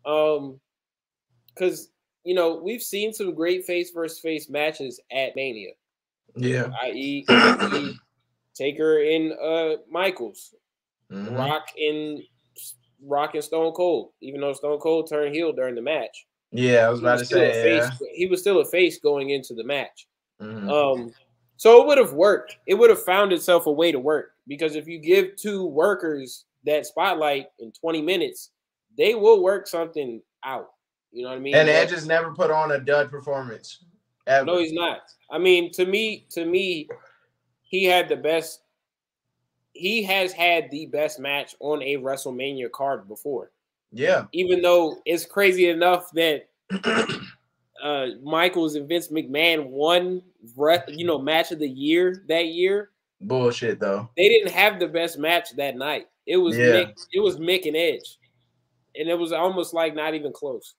Um, because you know we've seen some great face versus face matches at Mania, Yeah. i.e.. Taker in uh Michaels, Mhm. Rock in Rock and Stone Cold. Even though Stone Cold turned heel during the match, Yeah, I was about to was a say, yeah. face. He was still a face going into the match. Mhm. Um, so it would have worked. It would have found itself a way to work because if you give two workers that spotlight in 20 minutes, they will work something out. You know what I mean? and Edge has never put on a dud performance. Ever. no, he's not. I mean, to me, to me, he had the best. He has had the best match on a WrestleMania card before. Yeah. Even though it's crazy enough that uh Michaels and Vince McMahon won, you know, match of the year that year. Bullshit, though. They didn't have the best match that night. It was Yeah. Mick, it was Mick and Edge, and it was almost like not even close.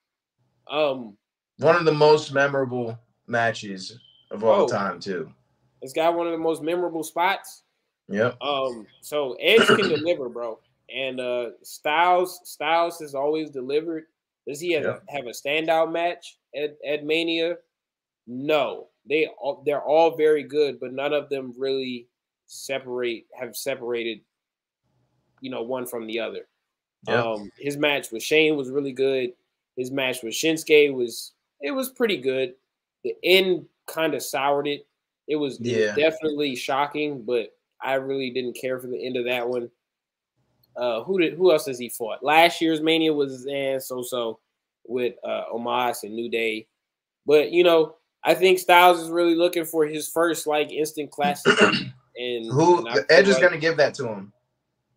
Um, One of the most memorable matches of all Oh. time, too. it's got one of the most memorable spots. Yep. Um, so Edge can deliver, bro. And uh Styles, Styles has always delivered. Does he have, Yeah. have a standout match at, at Mania? No. They all they're all very good, but none of them really separate have separated, you know, one from the other. Yeah. Um his match with Shane was really good. His match with Shinsuke was it was pretty good. The end kind of soured it. It was, it was Yeah. definitely shocking, but I really didn't care for the end of that one. Uh, who did who else has he fought? Last year's Mania was eh, so so with uh, Omos and New Day, but you know I think Styles is really looking for his first like instant classic. and Who and Edge is like- gonna give that to him.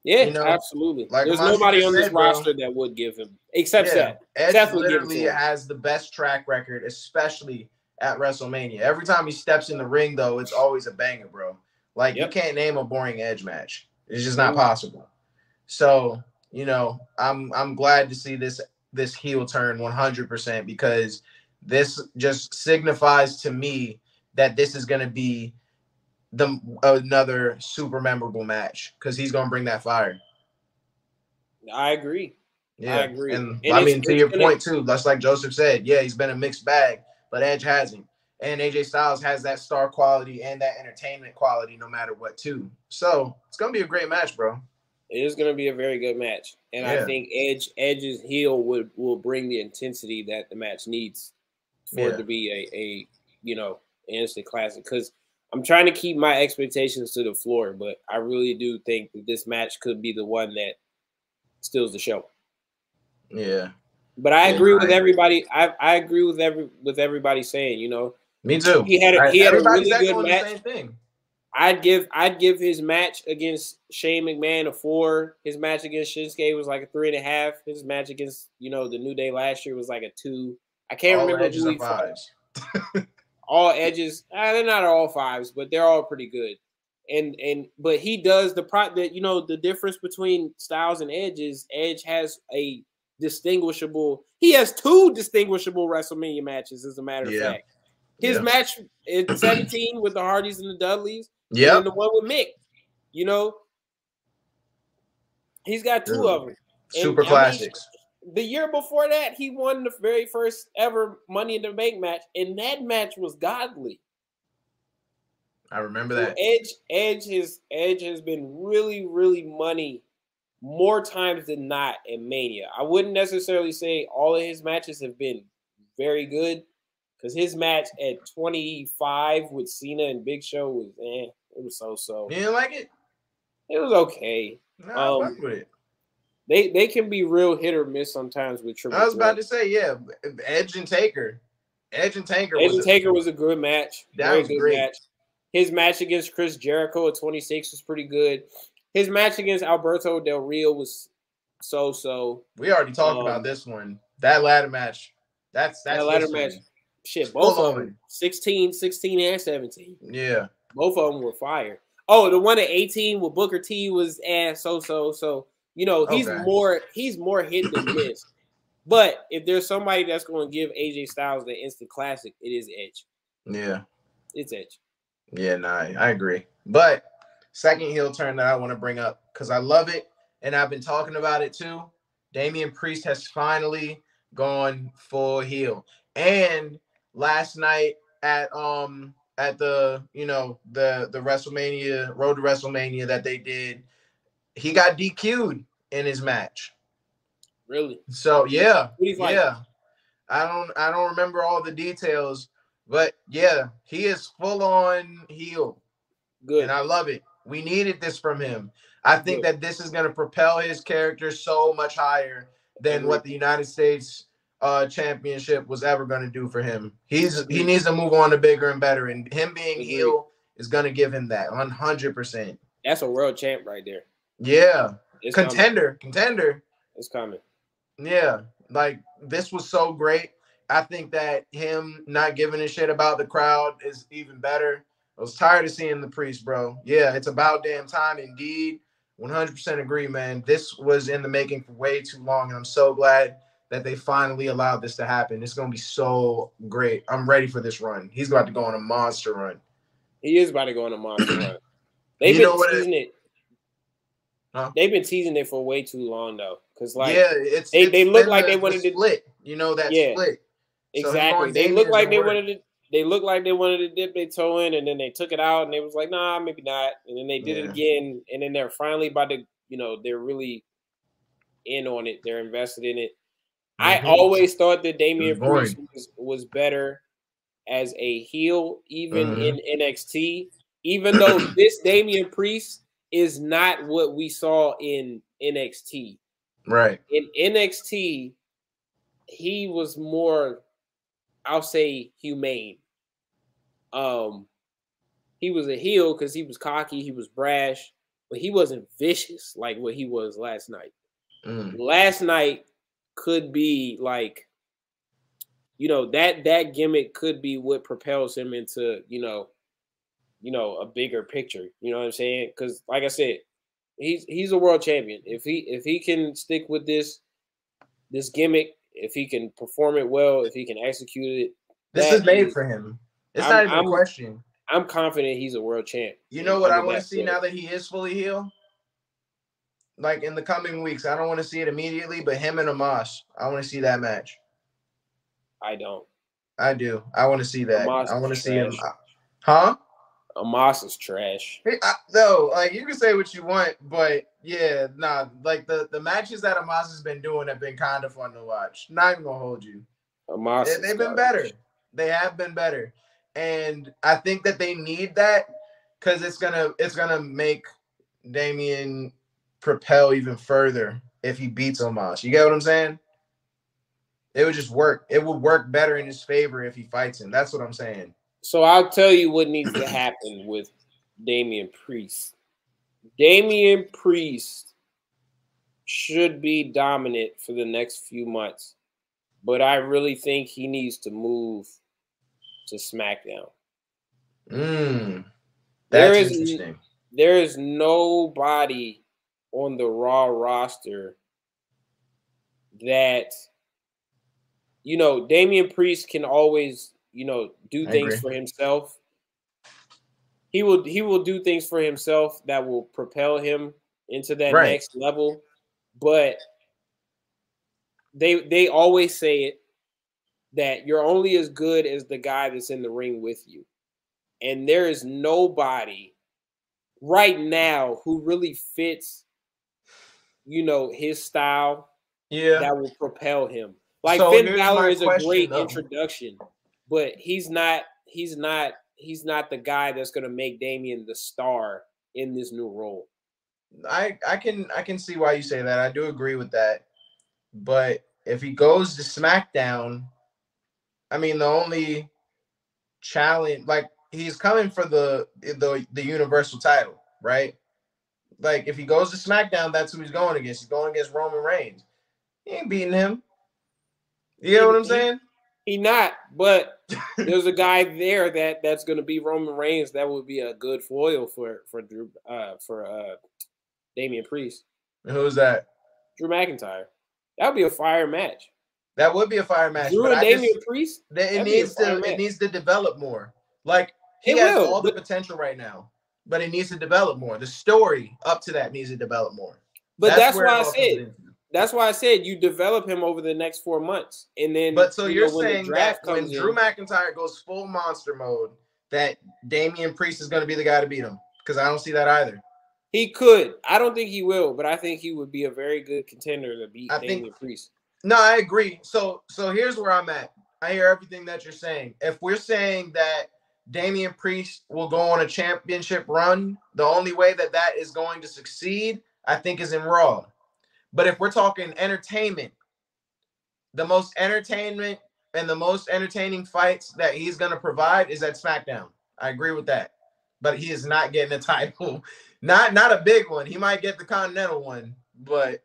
Yeah, you know, absolutely. Like There's nobody on this said, roster bro, that would give him, except yeah, Seth. Edge Seth literally has the best track record, especially at WrestleMania. Every time he steps in the ring, though, it's always a banger, bro. Like yep. you can't name a boring Edge match. It's just not possible. So you know, I'm I'm glad to see this this heel turn 100% because this just signifies to me that this is going to be the another super memorable match because he's gonna bring that fire. I agree. Yeah, I agree. And, and I mean, to your point too, that's like Joseph said. Yeah, he's been a mixed bag, but Edge hasn't, and AJ Styles has that star quality and that entertainment quality, no matter what, too. So it's gonna be a great match, bro. It is gonna be a very good match, and yeah. I think Edge Edge's heel would will bring the intensity that the match needs for yeah. it to be a a you know instant classic because I'm trying to keep my expectations to the floor, but I really do think that this match could be the one that steals the show. Yeah. But I agree with everybody. I, I agree with every with everybody saying, you know. Me too. He had a, he had a really good match. I'd give I'd give his match against Shane McMahon a four. His match against Shinsuke was like a three and a half. His match against you know the New Day last year was like a two. I can't All remember who he fought. all edges. Uh, they're not all fives, but they're all pretty good. And and but he does the pro that you know the difference between Styles and Edges. Edge has a distinguishable. He has two distinguishable WrestleMania matches, as a matter of yeah. fact. His yeah. match in 17 with the Hardys and the Dudleys. Yeah. And the one with Mick. You know, he's got two of them. Super and, classics. I mean, the year before that, he won the very first ever Money in the Bank match, and that match was godly. I remember that. Edge, Edge has Edge has been really, really money more times than not in Mania. I wouldn't necessarily say all of his matches have been very good, because his match at 25 with Cena and Big Show was eh, it was so so. You didn't like it? It was okay. No, um, with it they they can be real hit or miss sometimes with triple. I was about to say, yeah, Edge and Taker. Edge and Taker. Edge and Taker a, was a good match. That Very was good great. match. His match against Chris Jericho at 26 was pretty good. His match against Alberto Del Rio was so so. We already talked um, about this one. That ladder match. That's that's that ladder match. Shit, both of them 16, 16 and 17. Yeah. Both of them were fire. Oh, the one at 18 with Booker T was ass so so so you know, he's okay. more he's more hit than miss. But if there's somebody that's going to give AJ Styles the instant classic, it is Edge. Yeah, it's Edge. Yeah, nah, I agree. But second heel turn that I want to bring up because I love it and I've been talking about it too. Damian Priest has finally gone full heel, and last night at um at the you know the the WrestleMania Road to WrestleMania that they did he got DQ'd in his match. Really? So yeah, yeah. I don't I don't remember all the details, but yeah, he is full on heel. Good. And I love it. We needed this from him. I think Good. that this is going to propel his character so much higher than what the United States uh, championship was ever going to do for him. He's he needs to move on to bigger and better, and him being heel is going to give him that 100. percent That's a world champ right there. Yeah. It's contender, coming. contender. It's coming. Yeah. Like this was so great. I think that him not giving a shit about the crowd is even better. I was tired of seeing the priest, bro. Yeah, it's about damn time indeed. 100% agree, man. This was in the making for way too long, and I'm so glad that they finally allowed this to happen. It's gonna be so great. I'm ready for this run. He's about to go on a monster run. He is about to go on a monster run. They've you been teasing it, it Huh? They've been teasing it for way too long though, because like yeah, it's they, it's they look like they wanted to split. You know that yeah, split. Exactly. So they look like they wanted to. They looked like they wanted to dip their toe in, and then they took it out, and they was like, "Nah, maybe not." And then they did yeah. it again, and then they're finally about to, you know, they're really in on it. They're invested in it. Mm-hmm. I always thought that Damian Priest was, was, better as a heel, even mm-hmm. in NXT. Even though this Damian Priest is not what we saw in NXT. Right. In NXT, he was more, I'll say, humane. Um, he was a heel because he was cocky, he was brash, but he wasn't vicious like what he was last night. Mm. Last night could be like, you know, that that gimmick could be what propels him into, you know, you know, a bigger picture. You know what I'm saying? Because, like I said, he's he's a world champion. If he if he can stick with this this gimmick, if he can perform it well, if he can execute it, This is made for him. It's I'm- not even I'm- a question. I'm confident he's a world champ. You know what I want to see now that he is fully healed? Like in the coming weeks. I don't want to see it immediately, but him and Omos, I want to see that match. I don't. I do. I want to see that. Omos I want to see him. Uh, huh? Omos is trash. Hey, I, no, like you can say what you want, but yeah, nah. Like the the matches that Omos has been doing have been kind of fun to watch. Not even gonna hold you. Omos. they, they've been better. They have been better, and I think that they need that because it's gonna it's gonna make Damian propel even further if he beats Omos. You get what I'm saying? It would just work. It would work better in his favor if he fights him. That's what I'm saying. So I'll tell you what needs to happen with Damian Priest. Damian Priest should be dominant for the next few months, but I really think he needs to move to SmackDown. Mm, There that's is- interesting. There is nobody on the Raw roster that you know Damian Priest can always you know do I things agree. for himself. He will he will do things for himself that will propel him into that Right. next level. But they they always say it that you're only as good as the guy that's in the ring with you. And there is nobody right now who really fits you know his style Yeah. that will propel him. Like So Finn Balor is a great though. introduction, but he's not he's not he's not the guy that's gonna make Damian the star in this new role. I I can I can see why you say that. I do agree with that. But if he goes to SmackDown, I mean the only challenge like he's coming for the the the universal title, right? Like if he goes to SmackDown, that's who he's going against. He's going against Roman Reigns. He ain't beating him. You know what I'm saying? He not, but there's a guy there that that's gonna be Roman Reigns. That would be a good foil for for Drew uh for uh Damian Priest. Who's that? Drew McIntyre. That would be a fire match. That would be a fire match. Drew and I just- Damian Priest. It That'd be a needs to fire it needs to develop more. Like he It has will, all the potential right now, but it needs to develop more. The story up to that needs to develop more. But that's, where why I said that's why I said you develop him over the next four months, and then. But so you you're know, saying that when Drew in- McIntyre goes full monster mode, that Damian Priest is going to be the guy to beat him? Because I don't see that either. he could. I don't think he will, but I think he would be a very good contender to beat I think- Damian Priest. No, I agree. So so here's where I'm at. I hear everything that you're saying. If we're saying that Damian Priest will go on a championship run, the only way that that is going to succeed, I think, is in Raw. But if we're talking entertainment, the most entertainment and the most entertaining fights that he's going to provide is at SmackDown. I agree with that. But he is not getting a title. Not not a big one. He might get the Continental one, but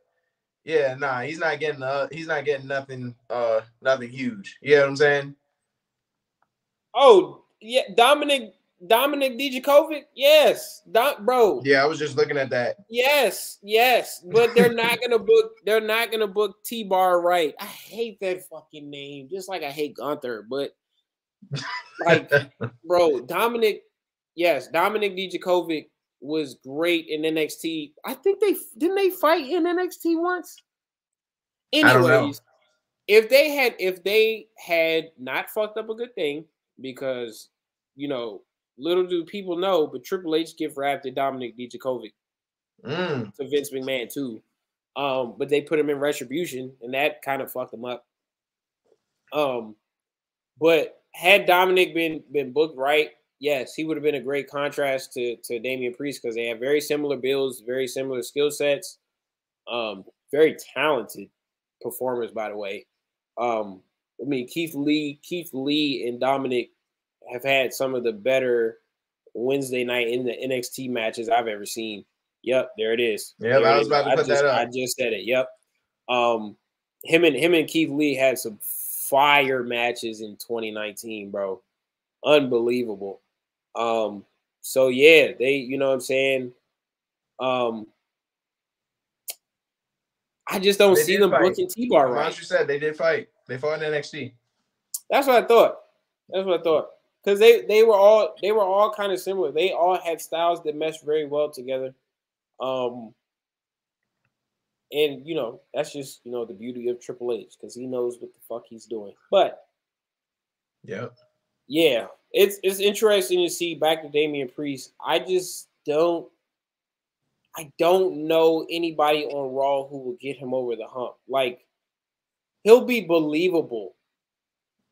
yeah, nah, he's not getting uh he's not getting nothing uh nothing huge. You know what I'm saying? Oh yeah, Dominik Dominik Dijakovic. Yes, Dom, bro. Yeah, I was just looking at that. Yes, yes, but they're not gonna book. They're not gonna book T Bar right. I hate that fucking name, just like I hate Gunther. But like, bro, Dominik. Yes, Dominik Dijakovic was great in NXT. I think they didn't they fight in NXT once. Anyways, if they had if they had not fucked up a good thing, because you know, little do people know, but Triple H gift wrapped Dominik Dijakovic Mm, to Vince McMahon too. Um, but they put him in retribution, and that kind of fucked him up. Um, but had Dominik been been booked right, yes, he would have been a great contrast to to Damian Priest because they have very similar builds, very similar skill sets, um, very talented performers, by the way. Um, I mean Keith Lee, Keith Lee, and Dominik have had some of the better Wednesday night in the NXT matches I've ever seen. Yep, there it is. Yeah, I was about to I put just, that up. I just said it. Yep. Um, him and him and Keith Lee had some fire matches in 2019, bro. Unbelievable. Um, so yeah, they, you know what I'm saying? Um, I just don't They see them fight. booking T-Bar Like right. you said, they did fight. They fought in NXT. That's what I thought. That's what I thought. Because they they were all they were all kind of similar. They all had styles that meshed very well together. Um and you know, that's just you know the beauty of Triple H because he knows what the fuck he's doing. But yeah, yeah, it's it's interesting to see back to Damian Priest. I just don't I don't know anybody on Raw who will get him over the hump. Like he'll be believable,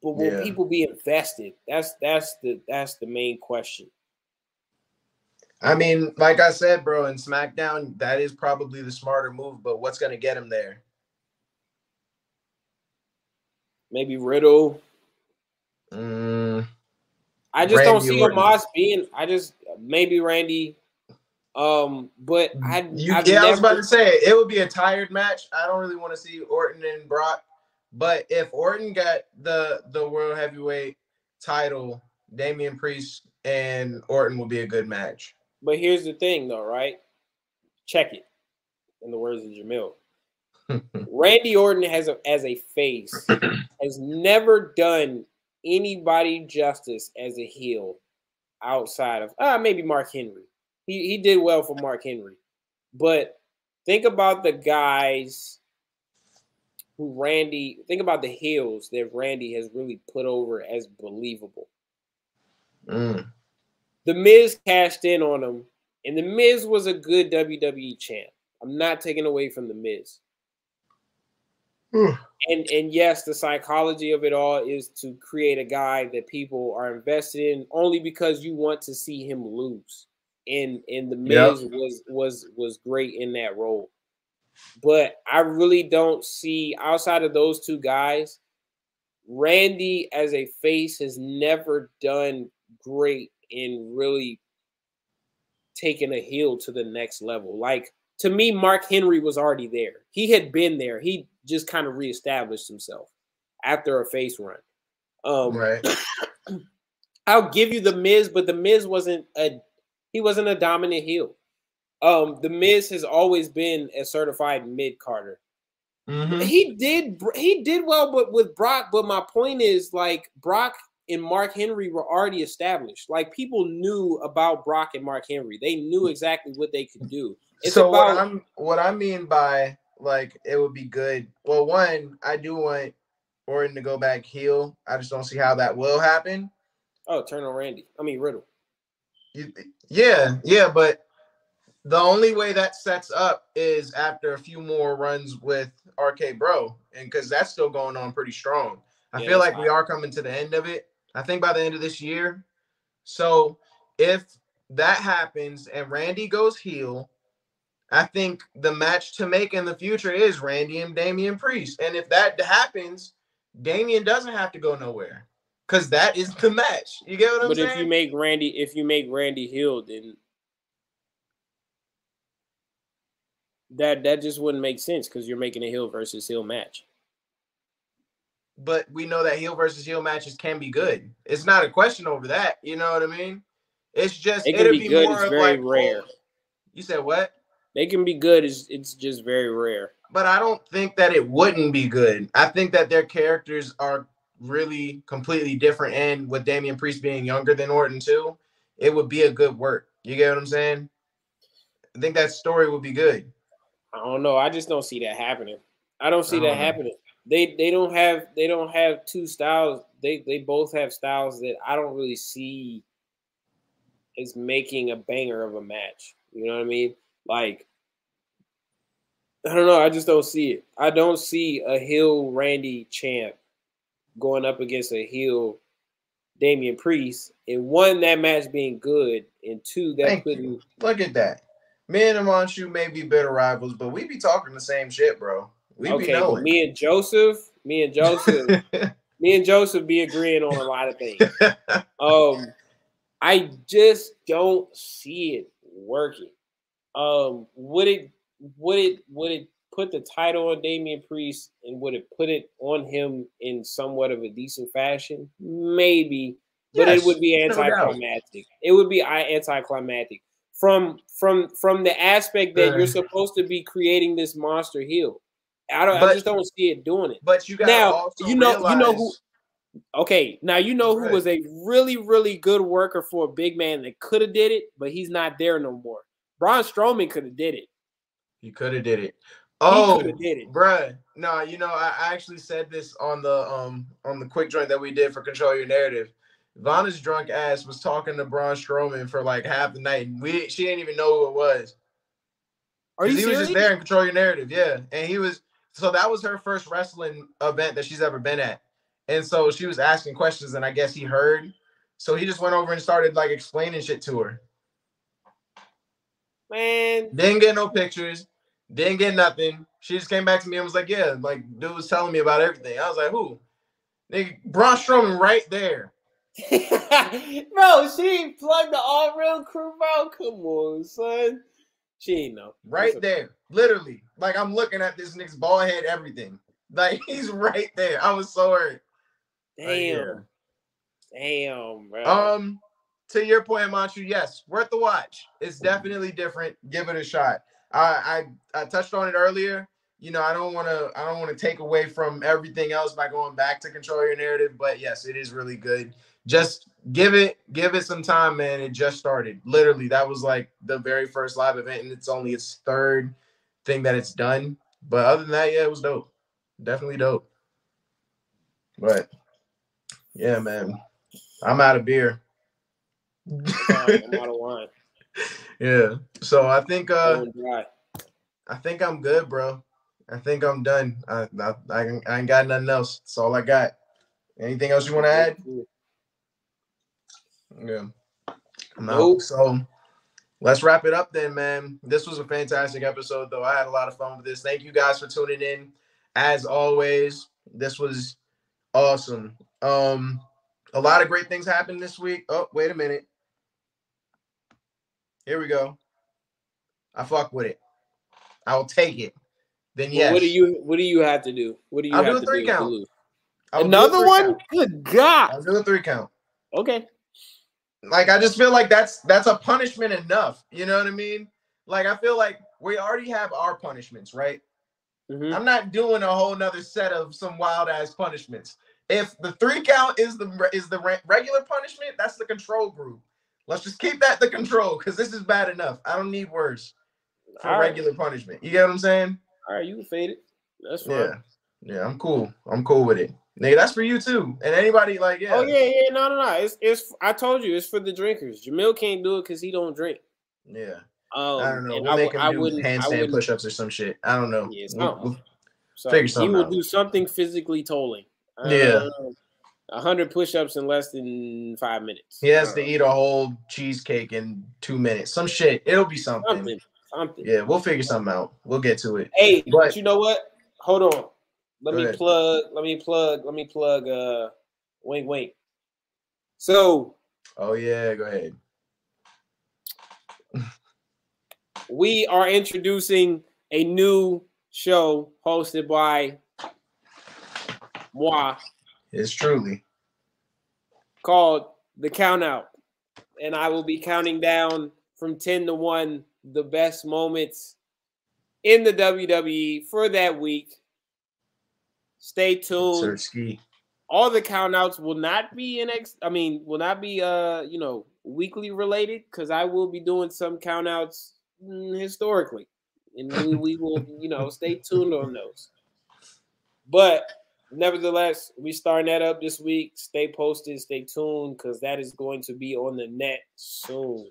but will Yeah. people be invested? That's that's the that's the main question. I mean, like I said, bro, in SmackDown, that is probably the smarter move, but what's gonna get him there? Maybe Riddle. Mm, I just don't see Orton. Omos being. I just maybe Randy. Um, but I you, I've yeah, I was about to say it would be a tired match. I don't really want to see Orton and Brock, but if Orton got the the world heavyweight title, Damian Priest and Orton would be a good match. But here's the thing, though, right? Check it. In the words of Jamil, Randy Orton has a as a face has never done anybody justice as a heel outside of ah maybe Mark Henry. He he did well for Mark Henry, but think about the guys who Randy. Think about the heels that Randy has really put over as believable. Mm, The Miz cashed in on him, and The Miz was a good WWE champ. I'm not taking away from The Miz. Whew. And and yes, the psychology of it all is to create a guy that people are invested in only because you want to see him lose. And and The Miz was was was great in that role. But I really don't see outside of those two guys, Randy as a face has never done great in really taking a heel to the next level. Like to me, Mark Henry was already there. He had been there. He just kind of reestablished himself after a face run. Um, right. I'll give you the Miz, but the Miz wasn't a he wasn't a dominant heel. Um, the Miz has always been a certified mid carder. Mhm. He did he did well, but with Brock. But my point is, like Brock and Mark Henry were already established. Like people knew about Brock and Mark Henry. They knew exactly what they could do. It's so what about I'm what I mean by like it would be good. Well, one, I do want Orton to go back heel. I just don't see how that will happen. oh, turn on Randy. I mean Riddle. You- Yeah, yeah, but the only way that sets up is after a few more runs with RK Bro, and because that's still going on pretty strong. I Yeah, feel like we are coming to the end of it. I think by the end of this year. So if that happens and Randy goes heel, I think the match to make in the future is Randy and Damian Priest. And if that happens, Damian doesn't have to go nowhere. Cause that is the match. You get what I'm But saying? if you make Randy, if you make Randy heel, then that that just wouldn't make sense because you're making a heel versus heel match. but we know that heel versus heel matches can be good. It's not a question over that. You know what I mean? It's just It can it'll be good, it's of very oh, rare. You said what? They can be good. It's it's just very rare. But I don't think that it wouldn't be good. I think that their characters are really completely different. And with Damian Priest being younger than Orton too, it would be a good work. You get what I'm saying? I think that story would be good. I don't know. I just don't see that happening. I don't see I that don't know. happening. They they don't have they don't have two styles. They they both have styles that I don't really see as making a banger of a match. You know what I mean? Like I don't know. I just don't see it. I don't see a heel Randy champ going up against a heel Damian Priest, and one that match being good, and two that Thank couldn't. you. Look at that. Me and Himanshu may be bitter rivals, but we be talking the same shit, bro. We Okay, but knowing. me and Joseph, me and Joseph, me and Joseph be agreeing on a lot of things. Um, I just don't see it working. Um, would it would it would it put the title on Damian Priest and would it put it on him in somewhat of a decent fashion? Maybe, but yes, it would be anticlimactic. It would be anticlimactic from from from the aspect that you're supposed to be creating this monster heel. I don't. But, I just don't see it doing it. But you got now. you know. Realize, you know who. Okay, now you know who was a really, really good worker for a big man that could have did it, but he's not there no more. Braun Strowman could have did it. He could have did it. Oh, did it. bruh. No, you know, I, I actually said this on the um on the quick joint that we did for Control Your Narrative. Vanna's drunk ass was talking to Braun Strowman for like half the night, and we she didn't even know who it was. Are you? He serious? was just there and control your narrative, yeah. And he was so that was her first wrestling event that she's ever been at, and so she was asking questions, and I guess he heard, so he just went over and started like explaining shit to her. Man, didn't get no pictures, didn't get nothing. She just came back to me and was like, "Yeah, like dude was telling me about everything." I was like, "Who?" Nigga, Braun Strowman right there. bro, she plugged the all real crew, bro. Come on, son. She ain't know. Right there. Literally. Like I'm looking at this nigga's ball head, everything. Like he's right there. I was so hurt. Damn. Right Damn, bro. Um, to your point, Manchu, yes, worth the watch. It's definitely different. Give it a shot. I I, I touched on it earlier you know, I don't want to I don't want to take away from everything else by going back to control your narrative, but yes, it is really good. Just give it give it some time, man. It just started. Literally, that was like the very first live event and it's only its third thing that it's done. But other than that, yeah, it was dope. Definitely dope. But yeah, man. I'm out of beer. I'm out of wine. Yeah. So I think uh I think I'm good, bro. I think I'm done. I, I, I, ain't got nothing else. That's all I got. Anything else you want to add? Yeah. No. Nope. So let's wrap it up then, man. This was a fantastic episode, though. I had a lot of fun with this. Thank you guys for tuning in. As always, this was awesome. Um, a lot of great things happened this week. Oh, wait a minute. Here we go. I fuck with it. I'll take it. Then yes. Well, what do you what do you have to do? What do you I'll have do a three do count. Another one? Count. Good God. I'll do a three count. Okay. Like I just feel like that's that's a punishment enough. You know what I mean? Like I feel like we already have our punishments, right? Mm-hmm. I'm not doing a whole nother set of some wild ass punishments. If the three count is the is the regular punishment, that's the control group. Let's just keep that the control because this is bad enough. I don't need worse for All regular right. punishment. You get what I'm saying? all right, you can fade it. That's fine. Yeah. Yeah, I'm cool. I'm cool with it. Nigga, that's for you too. And anybody like, yeah. Oh yeah, yeah, no, no, no. It's it's I told you it's for the drinkers. Jamil can't do it because he don't drink. Yeah. Um, I don't know. We'll make I, him do handstand push-ups or some shit. I don't know. Yeah, we'll, we'll so figure something He will out. do something physically tolling. Yeah. Uh, hundred push-ups in less than five minutes. He has to eat a whole cheesecake in two minutes. Some shit. It'll be something. something something. Yeah, we'll figure something out. We'll get to it. Hey, but, but you know what? Hold on. Let me ahead. plug. Let me plug. Let me plug. Uh, wink, wink. So. Oh yeah, go ahead. we are introducing a new show hosted by moi. It's truly called The Count Out, and I will be counting down from ten to one the best moments in the WWE for that week. Stay tuned. All the countouts will not be in ex I mean, will not be uh, you know, weekly related because I will be doing some countouts mm, historically. And we, we will, you know, stay tuned on those. But nevertheless, we starting that up this week. Stay posted, stay tuned, because that is going to be on the net soon.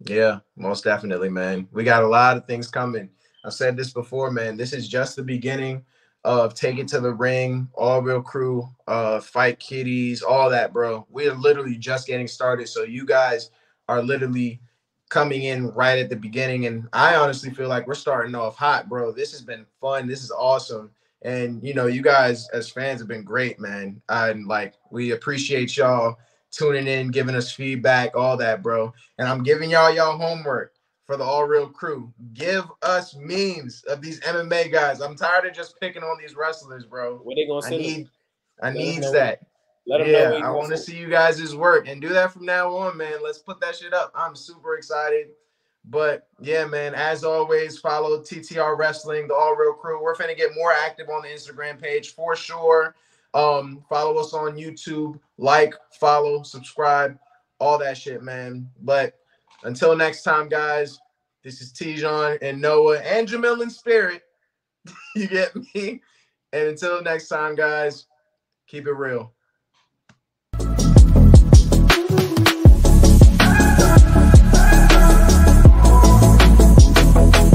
Yeah, most definitely, man. We got a lot of things coming. I've said this before, man. This is just the beginning of Take It to the Ring, All Real Crew, uh, Fight Kitties, all that, bro. We're literally just getting started. So you guys are literally coming in right at the beginning. And I honestly feel like we're starting off hot, bro. This has been fun. This is awesome. And you know, you guys as fans have been great, man. And like we appreciate y'all tuning in, giving us feedback, all that, bro. And I'm giving y'all y'all homework. For the All Real crew. Give us memes of these MMA guys. I'm tired of just picking on these wrestlers, bro. Where they gonna I need, them? I Let needs that. Let them yeah, know. I want to see you guys' work and do that from now on, man. Let's put that shit up. I'm super excited. But yeah, man, as always, follow TTR Wrestling, the All Real Crew. We're finna get more active on the Instagram page for sure. Um, follow us on YouTube, like, follow, subscribe, all that shit, man. But until next time, guys, this is Ti-Jean and Noah and Jamil in spirit. you get me? And until next time, guys, keep it real.